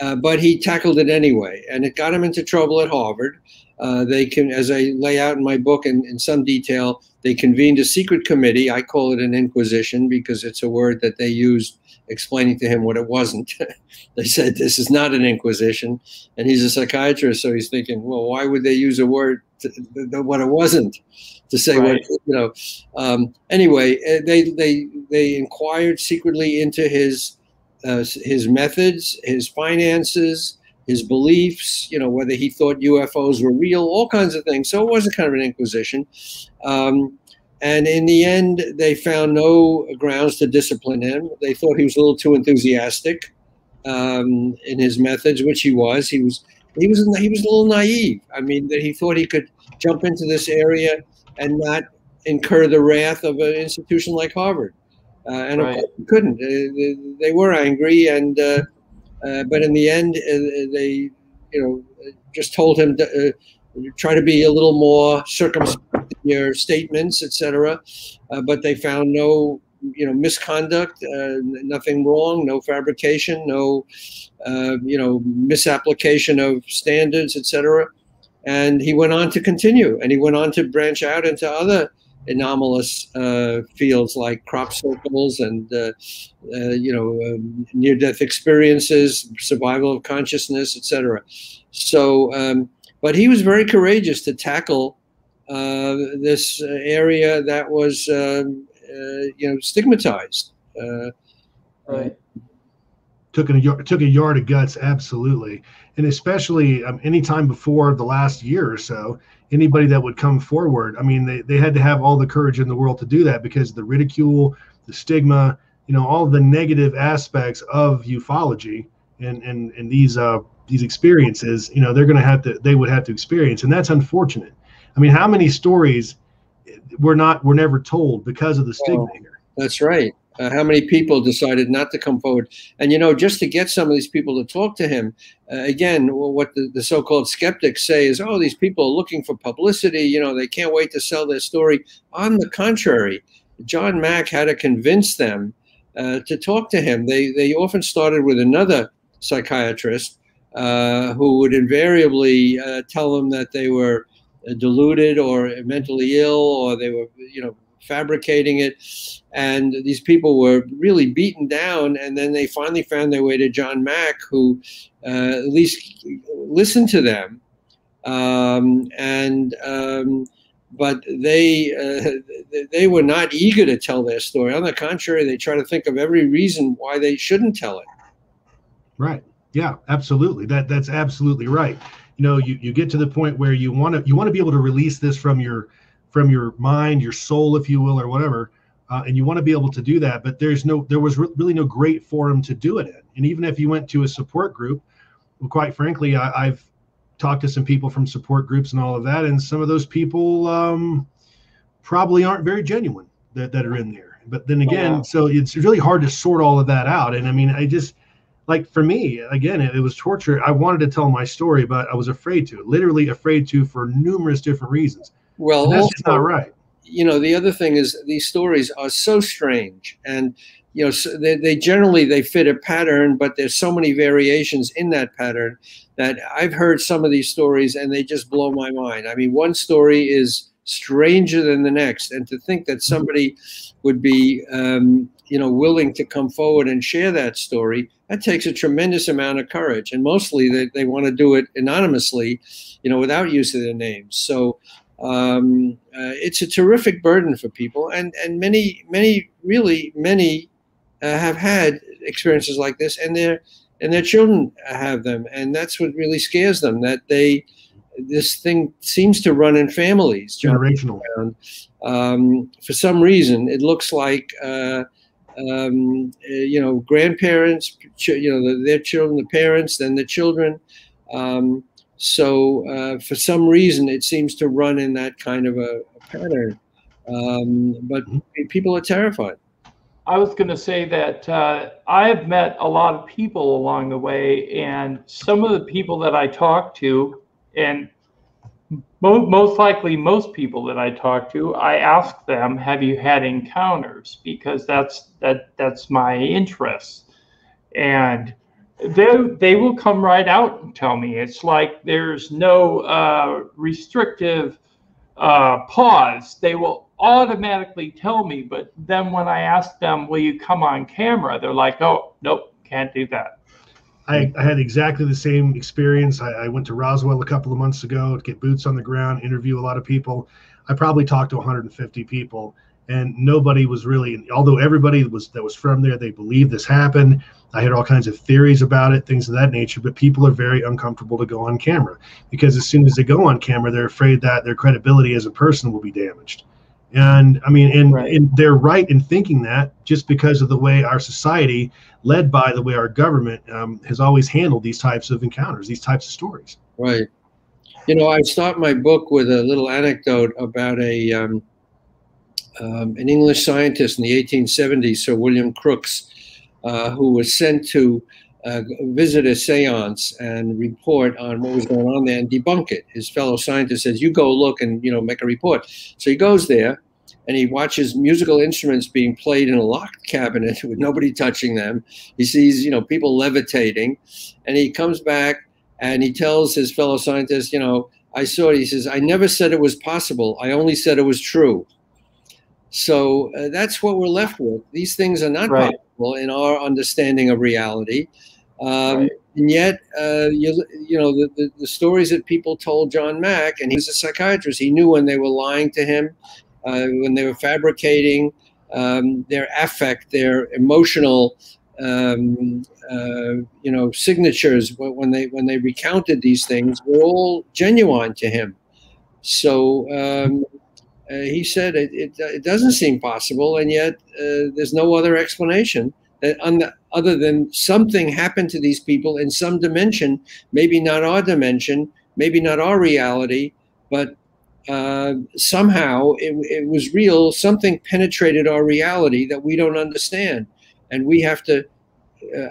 uh, but he tackled it anyway, and it got him into trouble at Harvard. Uh, they can, as I lay out in my book in, in some detail, they convened a secret committee. I call it an inquisition because it's a word that they used explaining to him what it wasn't. they said this is not an inquisition, and he's a psychiatrist, so he's thinking, well, why would they use a word to, th- what it wasn't to say Right. what you know? Um, anyway, uh, they they they inquired secretly into his uh, his methods, his finances, his beliefs. You know whether he thought UFOs were real, all kinds of things. So it wasn't kind of an inquisition. Um, And in the end, they found no grounds to discipline him. They thought he was a little too enthusiastic um, in his methods, which he was. He was he was he was a little naive. I mean, that he thought he could jump into this area and not incur the wrath of an institution like Harvard. Uh, and right. of course, he couldn't. Uh, they, they, were angry, and uh, uh but in the end, uh, they you know just told him to uh, try to be a little more circumspect in your statements, etc. but they found no you know misconduct, nothing wrong, no fabrication, no you know misapplication of standards, etc. And he went on to continue, and he went on to branch out into other anomalous uh, fields like crop circles and uh, uh, you know um, near-death experiences, survival of consciousness, etc. So, um, but he was very courageous to tackle uh, this area that was um, uh, you know stigmatized. Uh, right. Took a took a yard of guts, absolutely, and especially um, any time before the last year or so, anybody that would come forward. I mean, they, they had to have all the courage in the world to do that because the ridicule, the stigma, you know, all the negative aspects of ufology and and and these uh these experiences, you know, they're going to have to they would have to experience, and that's unfortunate. I mean, how many stories were not were never told because of the stigma well, here? That's right uh, how many people decided not to come forward. And, you know, just to get some of these people to talk to him, uh, again, what the, the so called skeptics say is, oh, these people are looking for publicity. You know, they can't wait to sell their story. On the contrary, John Mack had to convince them uh, to talk to him. They, they often started with another psychiatrist uh, who would invariably uh, tell them that they were uh, deluded or mentally ill or they were, you know, fabricating it. And these people were really beaten down. And then they finally found their way to John Mack, who uh, at least listened to them. Um, and um, but they uh, they were not eager to tell their story. On the contrary, they try to think of every reason why they shouldn't tell it. Right. Yeah. Absolutely. That that's absolutely right. You know, you, you get to the point where you want to you want to be able to release this from your from your mind, your soul, if you will, or whatever. Uh, and you want to be able to do that, but there's no, there was re- really no great forum to do it in. And even if you went to a support group, well, quite frankly, I, have talked to some people from support groups and all of that, and some of those people um, probably aren't very genuine that, that are in there. But then oh, again, oh, wow. so it's really hard to sort all of that out. And I mean, I just like for me, again, it, it was torture. I wanted to tell my story, but I was afraid to, literally afraid to, for numerous different reasons. Well, and that's also, not right. You know, the other thing is these stories are so strange, and you know, so they, they generally they fit a pattern, but there's so many variations in that pattern that I've heard some of these stories, and they just blow my mind. I mean, one story is stranger than the next, and to think that somebody would be um, you know willing to come forward and share that story that takes a tremendous amount of courage and mostly they, they want to do it anonymously you know without use of their names so um, uh, it's a terrific burden for people, and and many many really many uh, have had experiences like this, and their and their children have them, and that's what really scares them that they this thing seems to run in families, generational. Um, for some reason, it looks like. Uh, um, uh, you know, grandparents, you know, their children, the parents, then the children. Um, so uh, for some reason, it seems to run in that kind of a, a pattern. Um, but mm-hmm. people are terrified. I was going to say that uh, I've met a lot of people along the way, and some of the people that I talk to, and mo- most likely most people that I talk to, I ask them, "Have you had encounters?" Because that's that that's my interest, and they they will come right out and tell me. It's like there's no uh, restrictive uh, pause. They will automatically tell me. But then when I ask them, "Will you come on camera?" They're like, "Oh, nope, can't do that." I, I had exactly the same experience. I, I went to Roswell a couple of months ago to get boots on the ground, interview a lot of people. I probably talked to 150 people, and nobody was really. Although everybody was that was from there, they believed this happened I had all kinds of theories about it, things of that nature, but people are very uncomfortable to go on camera because as soon as they go on camera, they're afraid that their credibility as a person will be damaged. And I mean, and, Right. and they're right in thinking that just because of the way our society, led by the way our government, um, has always handled these types of encounters, these types of stories. Right. You know, I start my book with a little anecdote about a um, um, an English scientist in the 1870s, Sir William Crookes, uh, who was sent to uh, visit a séance and report on what was going on there and debunk it. His fellow scientist says, "You go look and you know make a report." So he goes there and he watches musical instruments being played in a locked cabinet with nobody touching them. He sees you know people levitating, and he comes back and he tells his fellow scientists, "You know, I saw it." He says, "I never said it was possible. I only said it was true." So uh, that's what we're left with. These things are not Right. possible in our understanding of reality. Um, Right. And yet, uh, you, you know, the, the, the stories that people told John Mack, and he was a psychiatrist, he knew when they were lying to him, uh, when they were fabricating um, their affect, their emotional, um, uh, you know, signatures when they when they recounted these things were all genuine to him. So um, he said it, it, it doesn't seem possible, and yet uh, there's no other explanation that on the, other than something happened to these people in some dimension, maybe not our dimension, maybe not our reality, but uh, somehow it, it was real. Something penetrated our reality that we don't understand, and we have to uh,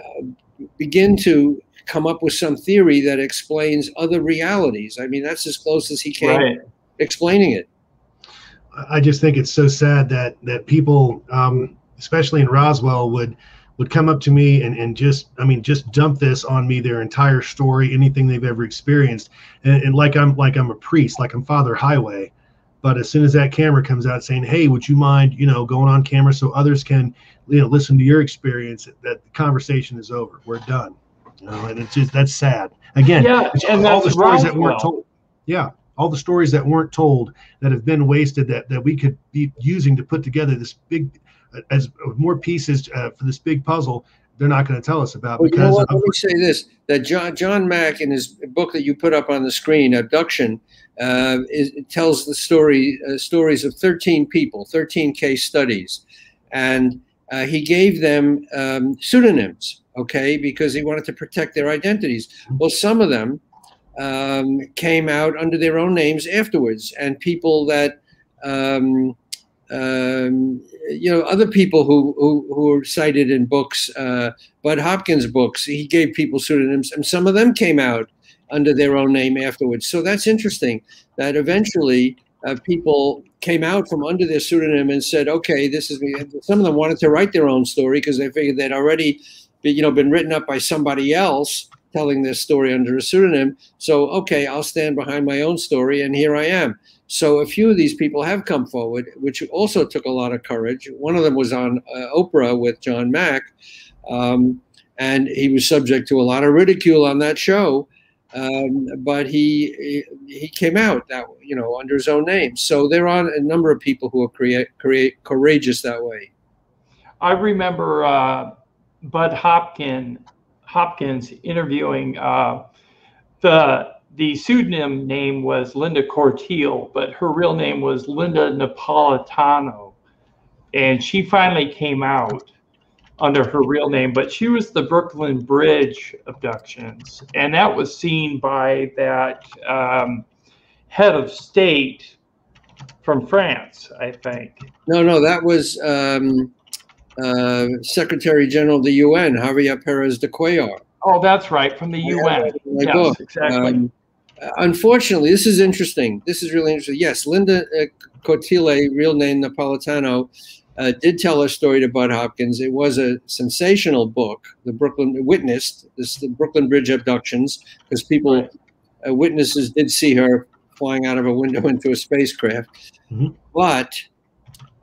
begin to come up with some theory that explains other realities. I mean, that's as close as he came Right. explaining it. I just think it's so sad that that people, um, especially in Roswell, would would come up to me and, and just I mean just dump this on me their entire story, anything they've ever experienced, and, and like I'm like I'm a priest, like I'm Father Highway. But as soon as that camera comes out saying, "Hey, would you mind, you know, going on camera so others can, you know, listen to your experience," that the conversation is over. We're done. You know, and it's just that's sad. Again, Yeah, it's and all the stories that weren't told. Yeah, all the stories that weren't told that have been wasted that that we could be using to put together this big as more pieces uh, for this big puzzle they're not going to tell us about Well, you know because what? of, Let me say this: that John John Mack, in his book that you put up on the screen, "Abduction," uh, is, tells the story uh, stories of 13 people, 13 case studies, and uh, he gave them um, pseudonyms, okay, because he wanted to protect their identities. Well, some of them um, came out under their own names afterwards, and people that. Um, um, you know, other people who who, who were cited in books, uh, Bud Hopkins books, he gave people pseudonyms, and some of them came out under their own name afterwards. So that's interesting. That eventually uh, people came out from under their pseudonym and said, "Okay, this is." me." Some of them wanted to write their own story because they figured they'd already, be, you know, been written up by somebody else telling their story under a pseudonym. So, okay, I'll stand behind my own story, and here I am. So a few of these people have come forward, which also took a lot of courage. One of them was on uh, Oprah with John Mack, um, and he was subject to a lot of ridicule on that show. Um, but he he came out that you know under his own name. So there are a number of people who are create, create courageous that way. I remember uh, Bud Hopkins Hopkins interviewing uh, the the pseudonym name was Linda Cortile, but her real name was Linda Napolitano, and she finally came out under her real name. But she was the Brooklyn Bridge abductions, and that was seen by that um, head of state from France, I think. No, no, that was um, uh, Secretary General of the UN, Javier Perez de Cuellar. Oh, that's right, from the UN. Yes, book. exactly. Um, unfortunately, this is interesting. This is really interesting. Yes, Linda uh, Cortile, real name Napolitano, uh, did tell a story to Bud Hopkins. It was a sensational book. The Brooklyn witnessed this, the Brooklyn Bridge abductions, because people, uh, witnesses, did see her flying out of a window into a spacecraft. Mhm. But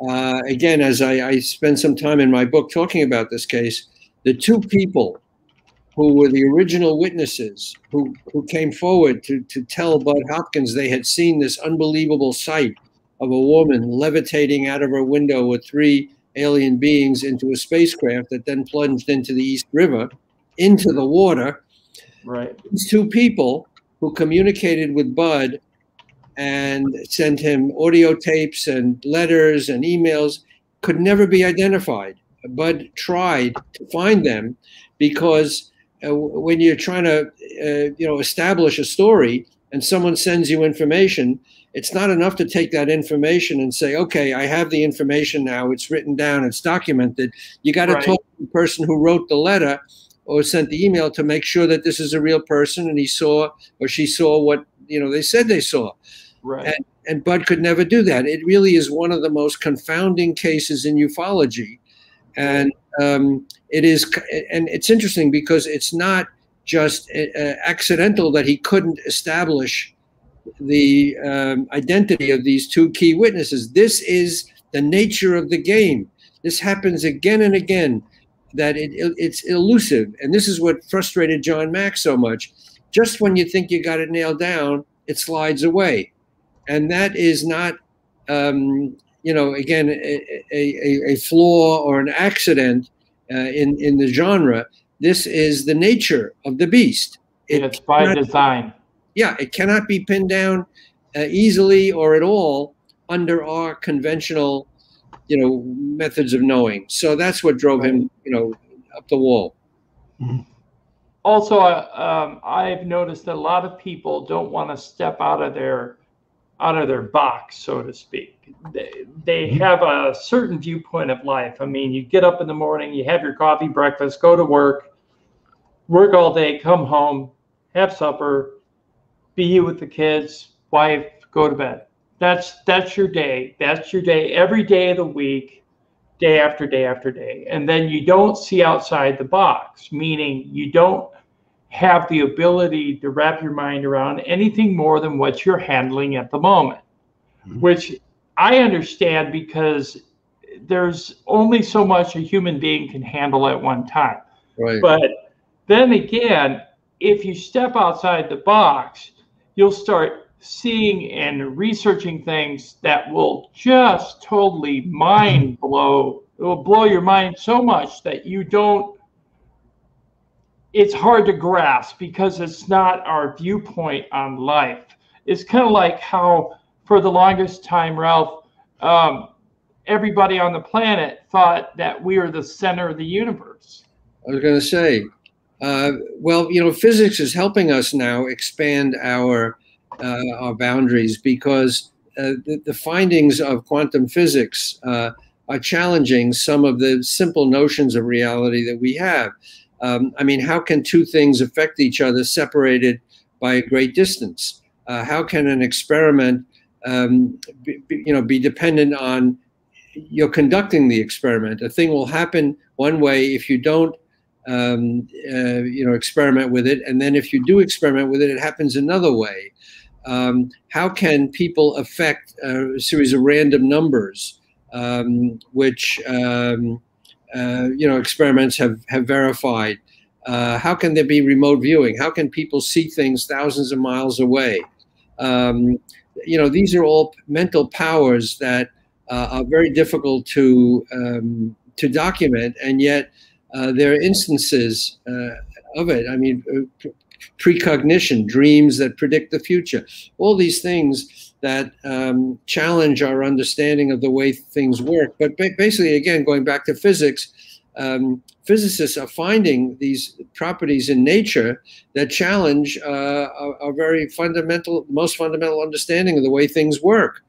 uh, again, as I, I spend some time in my book talking about this case, the two people who were the original witnesses who, who came forward to, to tell Bud Hopkins they had seen this unbelievable sight of a woman levitating out of her window with three alien beings into a spacecraft that then plunged into the East River, into the water. Right. These two people who communicated with Bud and sent him audio tapes and letters and emails, could never be identified. Bud tried to find them because uh, when you're trying to, uh, you know, establish a story and someone sends you information, it's not enough to take that information and say, okay, I have the information now. It's written down. It's documented. You got to right. talk to the person who wrote the letter or sent the email to make sure that this is a real person and he saw or she saw what you know they said they saw. Right. And, and Bud could never do that. It really is one of the most confounding cases in ufology, and um, it is. And it's interesting because it's not just uh, accidental that he couldn't establish the um, identity of these two key witnesses. This is the nature of the game. This happens again and again. That it, it, it's elusive, and this is what frustrated John Mack so much. Just when you think you got it nailed down, it slides away, and that is not, um, you know, again, a, a, a, flaw or an accident uh, in in the genre. This is the nature of the beast. It it's by design yeah, it cannot be pinned down uh, easily or at all under our conventional, you know, methods of knowing. So that's what drove him, you know, up the wall. Mm-hmm. Also, uh, um, I've noticed that a lot of people don't want to step out of their out of their box, so to speak. They, they mm-hmm. have a certain viewpoint of life. I mean, you get up in the morning, you have your coffee, breakfast, go to work, work all day, come home, have supper, be with the kids, wife, go to bed. That's that's your day. That's your day every day of the week, day after day after day. And then you don't see outside the box, meaning you don't have the ability to wrap your mind around anything more than what you're handling at the moment, mm-hmm. which I understand because there's only so much a human being can handle at one time. Right. But then again, if you step outside the box, you'll start seeing and researching things that will just totally mind blow. It will blow your mind so much that you don't, it's hard to grasp because it's not our viewpoint on life. It's kind of like how, for the longest time, Ralph, um, everybody on the planet thought that we are the center of the universe. I was going to say, uh, well, you know, physics is helping us now expand our uh, our boundaries because uh, the, the, findings of quantum physics uh, are challenging some of the simple notions of reality that we have. Um, I mean, how can two things affect each other separated by a great distance? Uh, how can an experiment, um, be, you know, be dependent on you're conducting the experiment? A thing will happen one way if you don't um, uh, you know, experiment with it. And then if you do experiment with it, it happens another way. Um, how can people affect a series of random numbers, um, which um, uh, you know experiments have have verified? Uh, how can there be remote viewing? How can people see things thousands of miles away? Um, you know, these are all mental powers that uh, are very difficult to um, to document, and yet uh, there are instances uh, of it. I mean, uh, precognition, dreams that predict the future, all these things that um, challenge our understanding of the way things work. But ba basically, again, going back to physics, um, physicists are finding these properties in nature that challenge uh, a, very fundamental, most fundamental understanding of the way things work.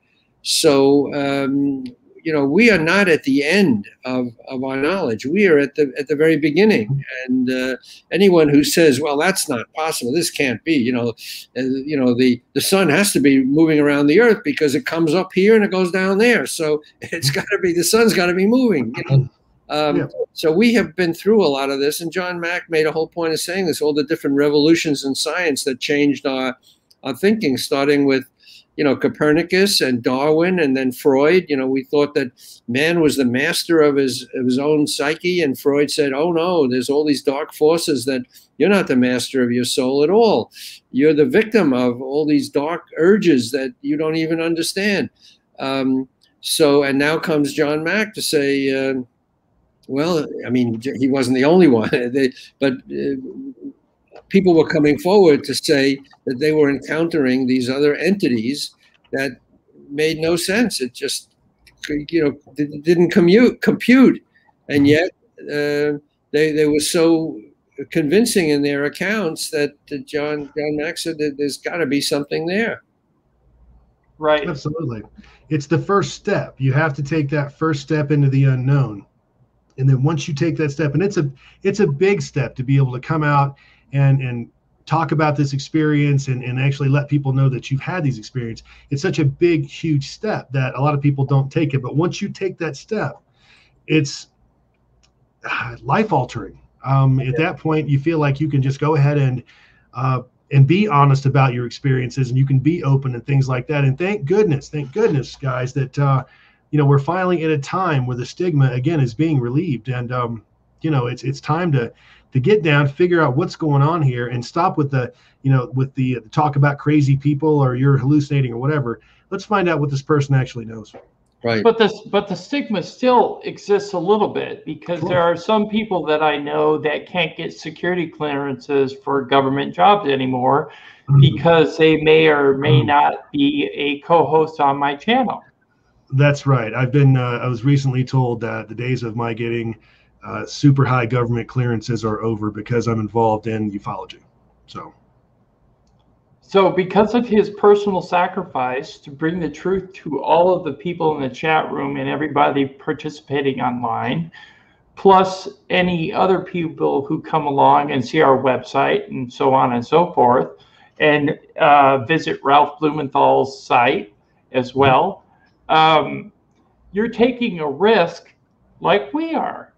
So um, you know, we are not at the end of, of our knowledge. We are at the at the very beginning. And uh, anyone who says, "Well, that's not possible. This can't be," you know, uh, you know, the the sun has to be moving around the earth because it comes up here and it goes down there. So it's got to be the sun's got to be moving. You know. Um, yeah. So we have been through a lot of this, and John Mack made a whole point of saying this: all the different revolutions in science that changed our our thinking, starting with you know, Copernicus and Darwin and then Freud. You know, we thought that man was the master of his of his own psyche, and Freud said, "Oh no, there's all these dark forces that you're not the master of your soul at all. You're the victim of all these dark urges that you don't even understand." Um, so, and now comes John Mack to say. Uh, well, I mean, he wasn't the only one, they, but uh, people were coming forward to say that they were encountering these other entities that made no sense. It just, you know, didn't commute, compute. And yet uh, they, they were so convincing in their accounts that John, John Mack said that there's got to be something there. Right. Absolutely. It's the first step. You have to take that first step into the unknown. And then once you take that step, and it's a it's a big step to be able to come out and and talk about this experience and, and actually let people know that you've had these experiences. It's such a big, huge step that a lot of people don't take it. But once you take that step, it's uh, life altering. Um, at that point, you feel like you can just go ahead and uh, and be honest about your experiences, and you can be open and things like that. And thank goodness, thank goodness, guys, that uh, you know we're finally at a time where the stigma again is being relieved, and um, you know it's it's time to to get down, figure out what's going on here, and stop with the you know with the, the talk about crazy people or you're hallucinating or whatever. Let's find out what this person actually knows. Right. But this, but the stigma still exists a little bit because there are some people that I know that can't get security clearances for government jobs anymore mm-hmm. because they may or may mm-hmm. not be a co-host on my channel. That's right. I've been. Uh, I was recently told that the days of my getting uh, super high government clearances are over because I'm involved in ufology. So. So, because of his personal sacrifice to bring the truth to all of the people in the chat room and everybody participating online, plus any other people who come along and see our website and so on and so forth, and uh, visit Ralph Blumenthal's site as well, um, you're taking a risk like we are.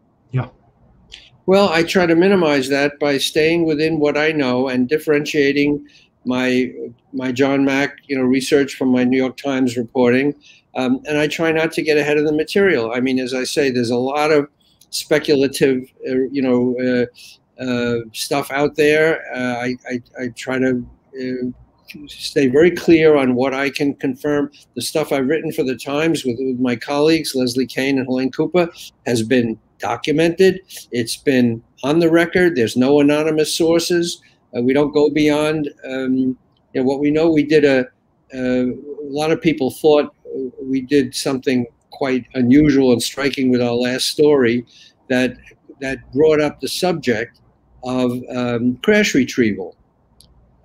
Well, I try to minimize that by staying within what I know and differentiating my my John Mack, you know, research from my New York Times reporting, um, and I try not to get ahead of the material. I mean, as I say, there's a lot of speculative, uh, you know, uh, uh, stuff out there. Uh, I, I, I try to uh, stay very clear on what I can confirm. The stuff I've written for the Times with, with my colleagues Leslie Kean and Helene Cooper has been documented. It's been on the record. There's no anonymous sources. Uh, we don't go beyond um, you know, what we know. We did a, a lot of people thought we did something quite unusual and striking with our last story that that brought up the subject of um, crash retrieval.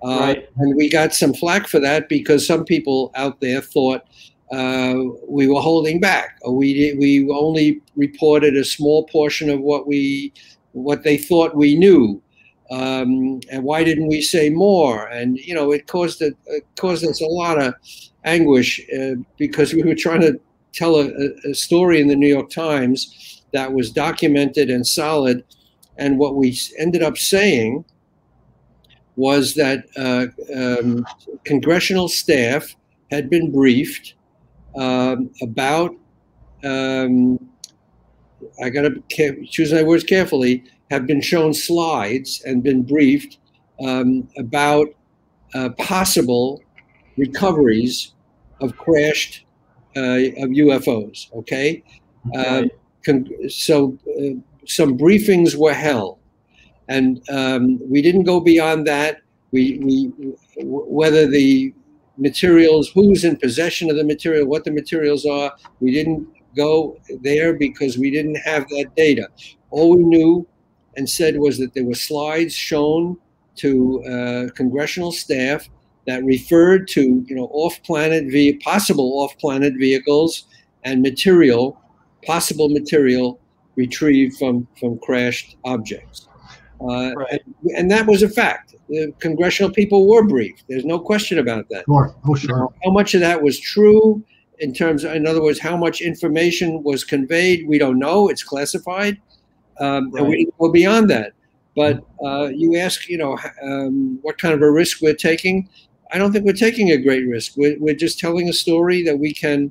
Uh, right. And we got some flack for that because some people out there thought uh, we were holding back, or we we only reported a small portion of what we what they thought we knew. Um, and why didn't we say more? And you know, it caused it caused us a lot of anguish uh, because we were trying to tell a, a, story in the New York Times that was documented and solid, and what we ended up saying was that uh, um, congressional staff had been briefed um, about. Um, I got to choose my words carefully have been shown slides and been briefed um, about uh, possible recoveries of crashed uh, of UFOs. Okay, okay. Um, so uh, some briefings were held, and um, we didn't go beyond that. We, we whether the materials, who's in possession of the material, what the materials are, we didn't go there because we didn't have that data. All we knew and said was that there were slides shown to uh, congressional staff that referred to you know off-planet ve- possible off-planet vehicles and material possible material retrieved from from crashed objects uh, right. and, and, that was a fact the congressional people were briefed there's no question about that sure. Oh, sure. how much of that was true in terms of, in other words how much information was conveyed we don't know it's classified um, right. and we go beyond that. But uh, you ask, you know, um, what kind of a risk we're taking? I don't think we're taking a great risk. We're, we're just telling a story that we can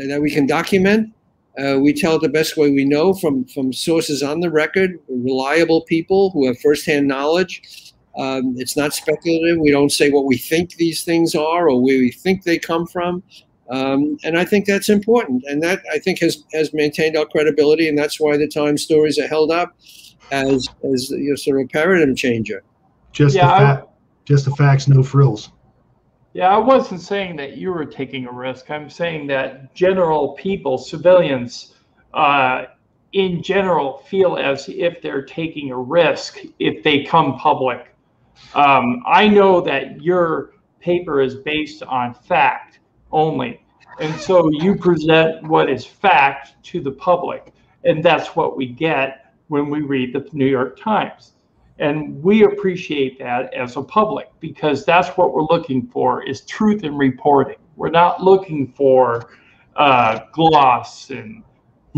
uh, that we can document. Uh, we tell it the best way we know from from sources on the record, reliable people who have firsthand knowledge. Um, it's not speculative. We don't say what we think these things are or where we think they come from. Um, and I think that's important, and that I think has has maintained our credibility, and that's why the Times stories are held up as as you know, sort of a paradigm changer. Just yeah, the fa- just the facts, no frills. Yeah, I wasn't saying that you were taking a risk. I'm saying that general people, civilians, uh, in general, feel as if they're taking a risk if they come public. Um, I know that your paper is based on fact only. And so you present what is fact to the public. And that's what we get when we read the New York Times. And we appreciate that as a public because that's what we're looking for is truth in reporting. We're not looking for uh, gloss and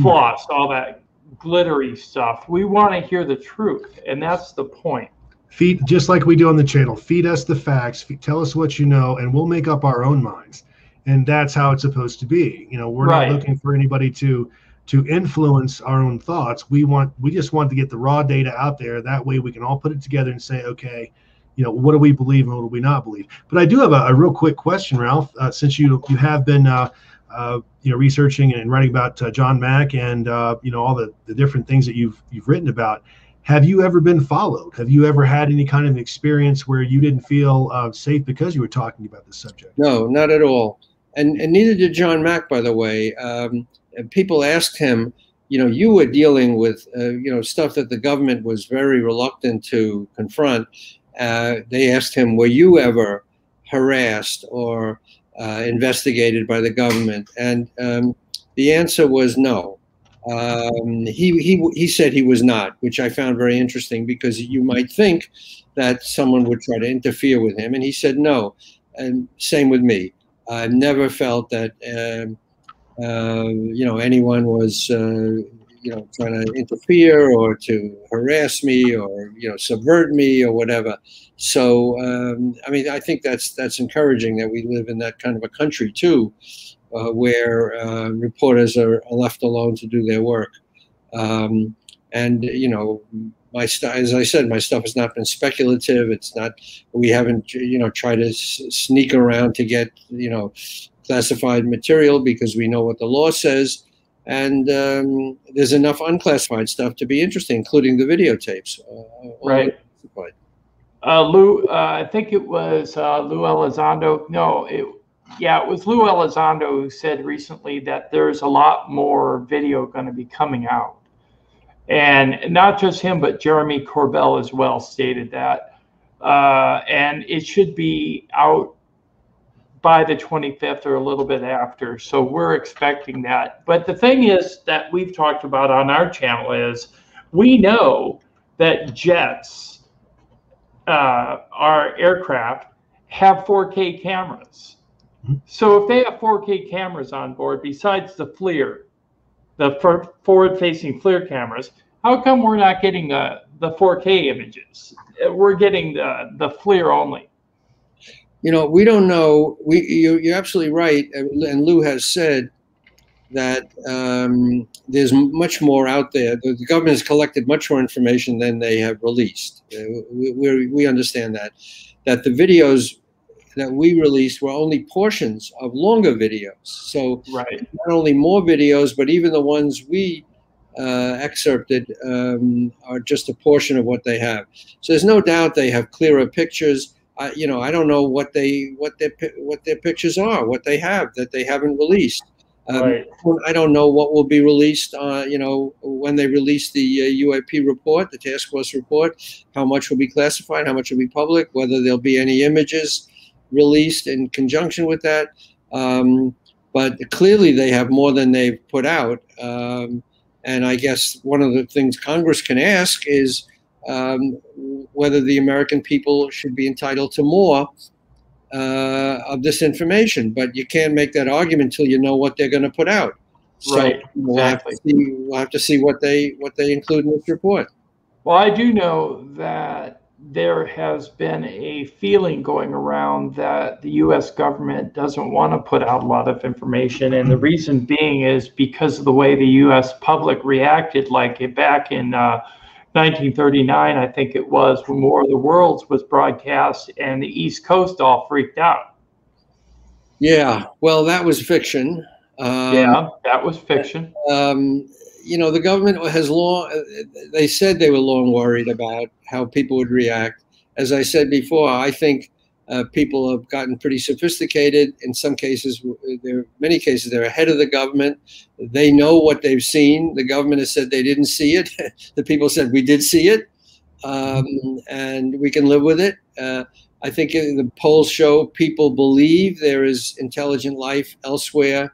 floss, all that glittery stuff. We want to hear the truth, and that's the point. Feed just like we do on the channel. Feed us the facts. Feed, tell us what you know, and we'll make up our own minds. And that's how it's supposed to be. You know, we're right. not looking for anybody to to influence our own thoughts. We want we just want to get the raw data out there. That way we can all put it together and say, okay, you know, what do we believe and what do we not believe? But I do have a, a real quick question, Ralph. Uh, since you you have been uh, uh, you know researching and writing about uh, John Mack and uh, you know all the, the different things that you've you've written about. Have you ever been followed? Have you ever had any kind of experience where you didn't feel uh, safe because you were talking about this subject? No, not at all. And and neither did John Mack, by the way. Um, people asked him, you know, you were dealing with, uh, you know, stuff that the government was very reluctant to confront. Uh, they asked him, were you ever harassed or uh, investigated by the government? And um, the answer was no. Um, he, he, he said he was not, which I found very interesting because you might think that someone would try to interfere with him. And he said no. And same with me. I've never felt that um, uh, you know, anyone was, uh, you know, trying to interfere or to harass me or, you know, subvert me or whatever. So, um, I mean, I think that's that's encouraging that we live in that kind of a country too, where uh, reporters are, left alone to do their work. Um, and you know, my stuff, as I said, my stuff has not been speculative. It's not. We haven't, you know, tried to sneak around to get, you know, classified material because we know what the law says. And um, there's enough unclassified stuff to be interesting, including the videotapes. Uh, right. Uh, Lou, uh, I think it was uh, Lou Elizondo. No, it, yeah, it was Lou Elizondo who said recently that there's a lot more video going to be coming out. And not just him, but Jeremy Corbell as well stated that. Uh, and it should be out by the 25th or a little bit after. So we're expecting that. But the thing is that we've talked about on our channel is we know that jets, uh, our aircraft, have 4K cameras. Mm-hmm. So if they have 4K cameras on board, besides the FLIR, the forward-facing FLIR cameras, how come we're not getting the, the 4K images? We're getting the, the FLIR only you know, we don't know. We you're, you're absolutely right, and Lou has said that um, there's much more out there. The, the, government has collected much more information than they have released. Uh, we, we, we understand that. That the videos that we released were only portions of longer videos. So right. not only more videos, but even the ones we uh, excerpted um, are just a portion of what they have. So there's no doubt they have clearer pictures I, you know, I don't know what they what their what their pictures are, what they have that they haven't released. Um, right. I don't know what will be released. Uh, you know, when they release the uh, UAP report, the task force report, how much will be classified, how much will be public, whether there'll be any images released in conjunction with that. Um, but clearly, they have more than they've put out. Um, and I guess one of the things Congress can ask is um, whether the American people should be entitled to more uh, of this information. But you can't make that argument until you know what they're going to put out. So right. We'll exactly. Have see, we'll have to see what they what they include in this report. Well, I do know that there has been a feeling going around that the U.S. government doesn't want to put out a lot of information, and the reason being is because of the way the U.S. public reacted, like back in. Uh, 1939, I think it was, when War of the Worlds was broadcast, and the East Coast all freaked out. Yeah, well, that was fiction. Um, yeah, that was fiction. Um, you know, the government has long, they said they were long worried about how people would react. As I said before, I think Uh, people have gotten pretty sophisticated. In some cases, there are many cases they're ahead of the government. They know what they've seen. The government has said they didn't see it. the people said we did see it, um, and we can live with it. Uh, I think the polls show people believe there is intelligent life elsewhere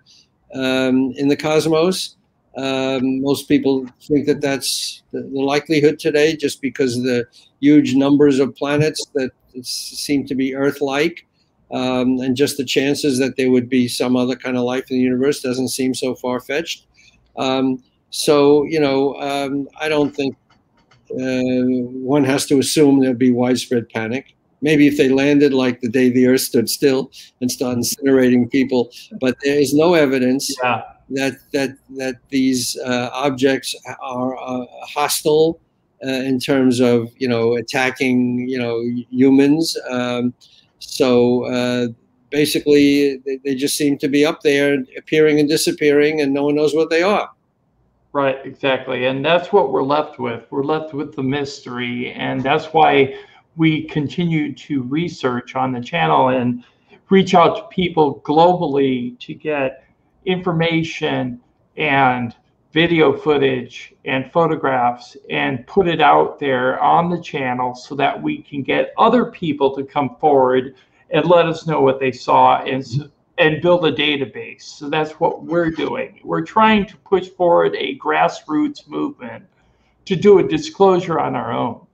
um, in the cosmos. Um, most people think that that's the, the, likelihood today, just because of the huge numbers of planets that seem to be Earth-like, um, and just the chances that there would be some other kind of life in the universe doesn't seem so far-fetched. Um, so, you know, um, I don't think uh, one has to assume there'd be widespread panic. Maybe if they landed like the day the Earth stood still and started incinerating people, but there is no evidence. Yeah that that that these uh, objects are uh, hostile uh, in terms of you know attacking you know humans. Um, so uh, basically, they, they, just seem to be up there, appearing and disappearing, and no one knows what they are. Right, exactly, and that's what we're left with. We're left with the mystery, and that's why we continue to research on the channel and reach out to people globally to get information and video footage and photographs and put it out there on the channel so that we can get other people to come forward and let us know what they saw and and build a database. So that's what we're doing. We're trying to push forward a grassroots movement to do a disclosure on our own.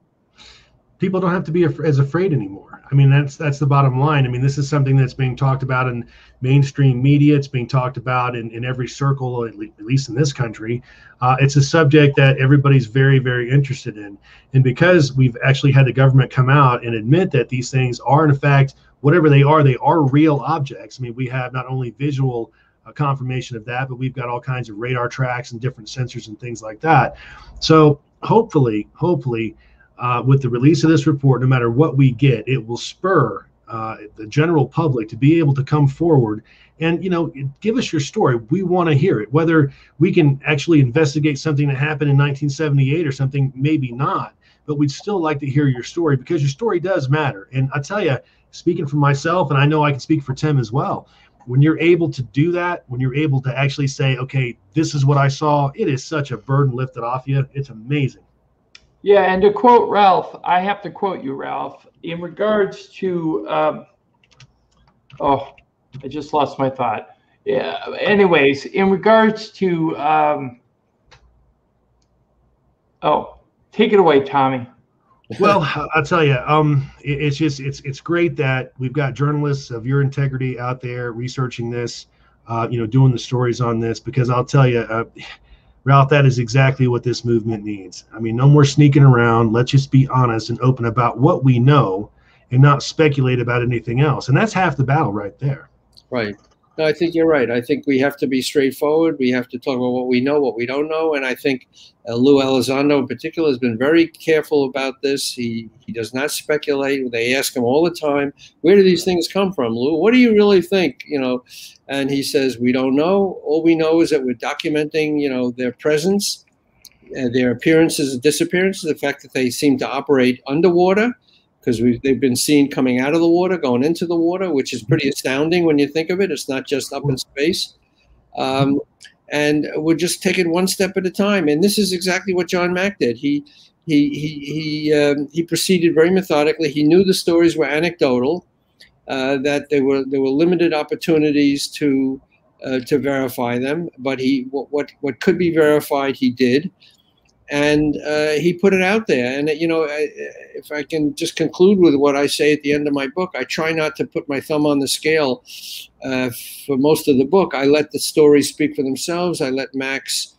People don't have to be as afraid anymore. I mean, that's that's the bottom line. I mean, this is something that's being talked about in mainstream media. It's being talked about in, in every circle, at, least in this country. Uh, it's a subject that everybody's very, very interested in. And because we've actually had the government come out and admit that these things are, in fact, whatever they are, they are real objects. I mean, we have not only visual uh, confirmation of that, but we've got all kinds of radar tracks and different sensors and things like that. So hopefully, hopefully, uh, with the release of this report, no matter what we get, it will spur uh, the general public to be able to come forward and you know give us your story. We want to hear it. Whether we can actually investigate something that happened in 1978 or something maybe not but we'd still like to hear your story because your story does matter. And i tell you speaking for myself and i know i can speak for tim as well when you're able to do that when you're able to actually say okay this is what i saw it is such a burden lifted off you it's amazing yeah, and to quote Ralph, I have to quote you, Ralph, in regards to, um, oh, I just lost my thought. Yeah. Anyways, in regards to, um, oh, take it away, Tommy. well, I'll tell you, um, it, it's just it's it's great that we've got journalists of your integrity out there researching this, uh, you know, doing the stories on this. Because I'll tell you, uh, Ralph, that is exactly what this movement needs. I mean, no more sneaking around. Let's just be honest and open about what we know and not speculate about anything else. And that's half the battle right there. Right. No, I think you're right. I think we have to be straightforward. We have to talk about what we know, what we don't know, and I think uh, Lou Elizondo in particular has been very careful about this. He he does not speculate. They ask him all the time, "Where do these things come from, Lou? What do you really think?" You know, and he says, "We don't know. All we know is that we're documenting, you know, their presence, uh, their appearances and disappearances, the fact that they seem to operate underwater." Because they've been seen coming out of the water, going into the water, which is pretty astounding when you think of it. It's not just up in space. Um, and we're just taking one step at a time. And this is exactly what John Mack did. He he he he um, he proceeded very methodically. He knew the stories were anecdotal, uh, that there were there were limited opportunities to uh, to verify them. But he what, what what could be verified, he did and uh, he put it out there. And you know, if I can just conclude with what I say at the end of my book, I try not to put my thumb on the scale uh, for most of the book. I let the stories speak for themselves. I let Mack's,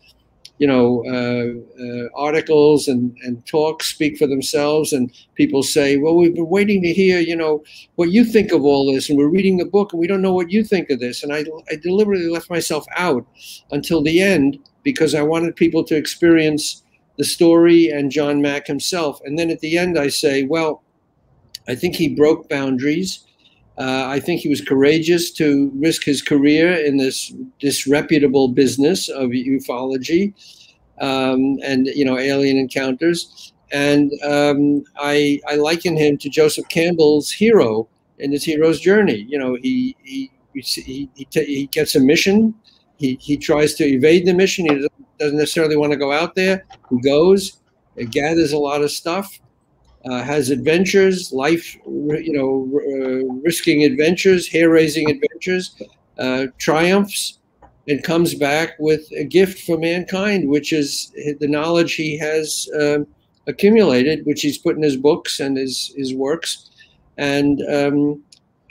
you know, uh, uh articles and and talks speak for themselves. And people say, "Well, we've been waiting to hear, you know, what you think of all this, and we're reading the book, and we don't know what you think of this." And I I deliberately left myself out until the end because I wanted people to experience the story and John Mack himself. And then at the end, I say, well, I think he broke boundaries. Uh, I think he was courageous to risk his career in this disreputable business of ufology um, and you know alien encounters. And um, I, I liken him to Joseph Campbell's hero, in his hero's journey. You know, he he he he, he gets a mission. He he tries to evade the mission. He doesn't necessarily want to go out there. He goes, gathers a lot of stuff, uh, has adventures, life, you know, uh, risking adventures, hair raising adventures, uh, triumphs, and comes back with a gift for mankind, which is the knowledge he has um, accumulated, which he's put in his books and his, his works. And um,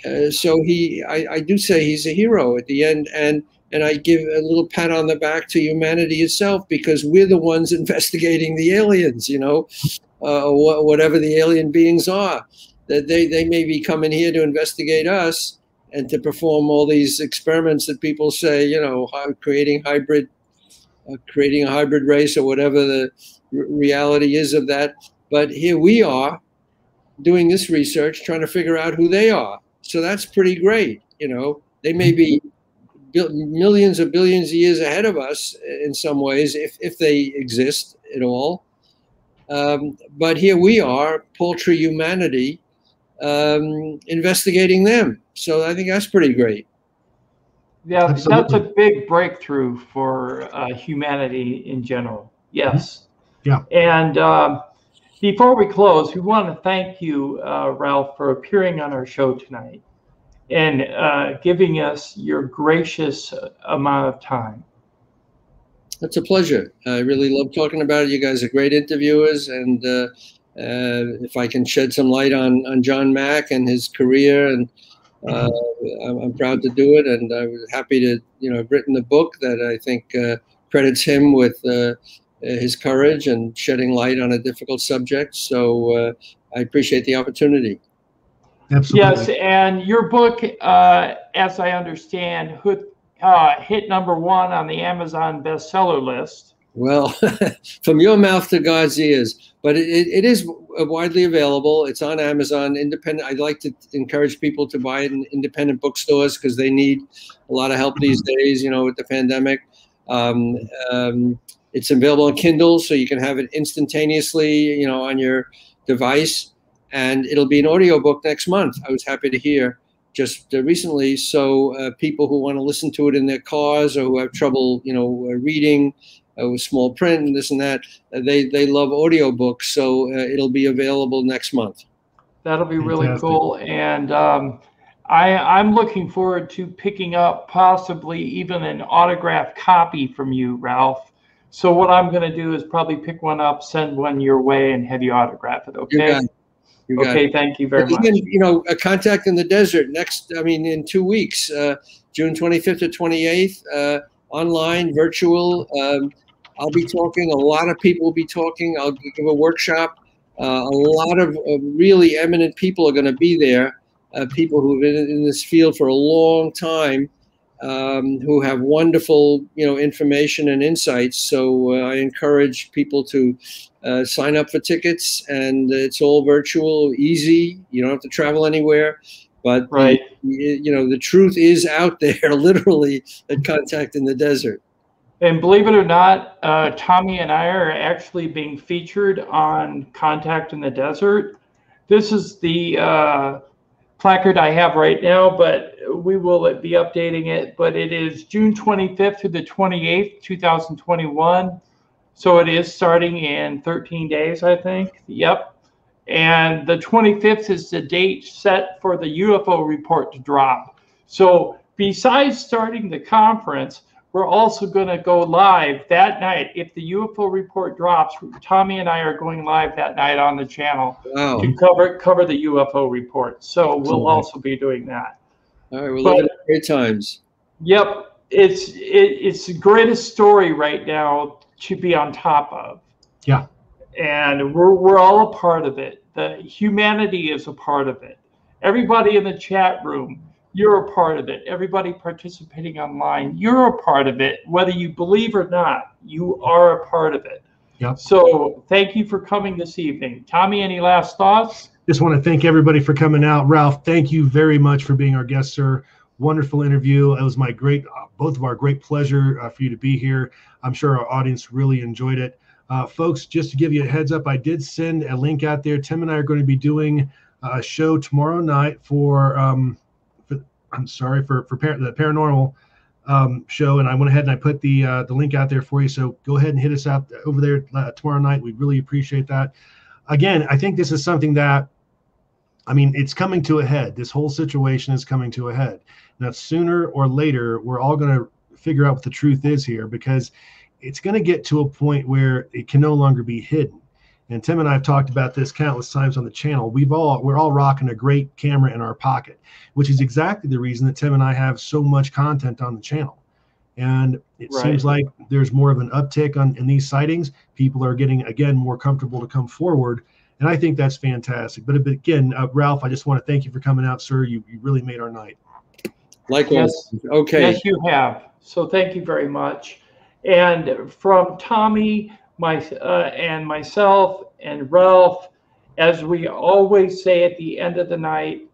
uh, so he, I, I do say he's a hero at the end. And and I give a little pat on the back to humanity itself because we're the ones investigating the aliens, you know, uh, wh- whatever the alien beings are. That they, they may be coming here to investigate us and to perform all these experiments that people say, you know, creating hybrid, uh, creating a hybrid race or whatever the reality is of that. But here we are doing this research, trying to figure out who they are. So that's pretty great. You know, they may be millions of billions of years ahead of us in some ways, if, if they exist at all. Um, but here we are, paltry humanity, um, investigating them. So I think that's pretty great. Yeah, Absolutely. that's a big breakthrough for uh, humanity in general. Yes. Yeah. And uh, before we close, we want to thank you, uh, Ralph, for appearing on our show tonight and uh, giving us your gracious amount of time. It's a pleasure. I really love talking about it. You guys are great interviewers, and uh, uh, if I can shed some light on on John Mack and his career, and uh, I'm, proud to do it. And I was happy to, you know, have written a book that I think uh, credits him with uh, his courage and shedding light on a difficult subject. So I appreciate the opportunity. Absolutely. Yes, and your book, uh, as I understand, hit, uh, hit number one on the Amazon bestseller list. Well, from your mouth to God's ears. But it, it is widely available. It's on Amazon. Independent. I'd like to encourage people to buy it in independent bookstores because they need a lot of help these days. You know, with the pandemic. Um, um, it's available on Kindle, so you can have it instantaneously. You know, on your device and it'll be an audiobook next month. I was happy to hear just uh, recently. So uh, people who want to listen to it in their cars or who have trouble, you know, uh, reading uh, with small print and this and that, uh, they they love audiobooks. So uh, it'll be available next month. That'll be really Fantastic. cool, and um, I I'm looking forward to picking up possibly even an autographed copy from you, Ralph. So what I'm going to do is probably pick one up, send one your way, and have you autograph it. Okay. You okay, thank you very much. you know, a contact in the desert next. I mean, in two weeks, uh, June 25th to 28th, uh, online, virtual. Um, I'll be talking. A lot of people will be talking. I'll give a workshop. Uh, a lot of really eminent people are going to be there. Uh, people who've been in this field for a long time, um, who have wonderful, you know, information and insights. So uh, I encourage people to uh, sign up for tickets, and it's all virtual, easy. You don't have to travel anywhere. But right, the, you know, the truth is out there, literally, at Contact in the Desert. And believe it or not, uh, Tommy and I are actually being featured on Contact in the Desert. This is the uh, placard I have right now, but we will be updating it. But it is June 25th through the 28th, 2021. So it is starting in 13 days, I think. Yep. And the 25th is the date set for the UFO report to drop. So besides starting the conference, we're also going to go live that night. If the UFO report drops, Tommy and I are going live that night on the channel wow. to cover cover the UFO report. So we'll also be doing that. All right, we're looking at great times. Yep, it's it, it's the greatest story right now to be on top of. Yeah. And we're, we're all a part of it. The humanity is a part of it. Everybody in the chat room, you're a part of it. Everybody participating online, you're a part of it. Whether you believe or not, you are a part of it. Yeah. So thank you for coming this evening. Tommy, any last thoughts? Just want to thank everybody for coming out. Ralph, thank you very much for being our guest, sir. Wonderful interview. It was my great, both of our great pleasure uh, for you to be here. I'm sure our audience really enjoyed it. Uh, folks, just to give you a heads up, I did send a link out there. Tim and I are going to be doing a show tomorrow night for, um, for I'm sorry for for par- the paranormal um, show, and I went ahead and I put the uh, the link out there for you. So go ahead and hit us out over there uh, tomorrow night. We really appreciate that. Again, I think this is something that, I mean, it's coming to a head. This whole situation is coming to a head. Now, sooner or later, we're all going to figure out what the truth is here because it's going to get to a point where it can no longer be hidden. And Tim and I have talked about this countless times on the channel. We've all we're all rocking a great camera in our pocket, which is exactly the reason that Tim and I have so much content on the channel. And it Right. seems like there's more of an uptick on in these sightings. People are getting again more comfortable to come forward, and I think that's fantastic. But, but again, uh, Ralph, I just want to thank you for coming out, sir. You you really made our night. Likewise. Okay. Yes, you have. So thank you very much. And from Tommy, my uh, and myself and Ralph, as we always say at the end of the night,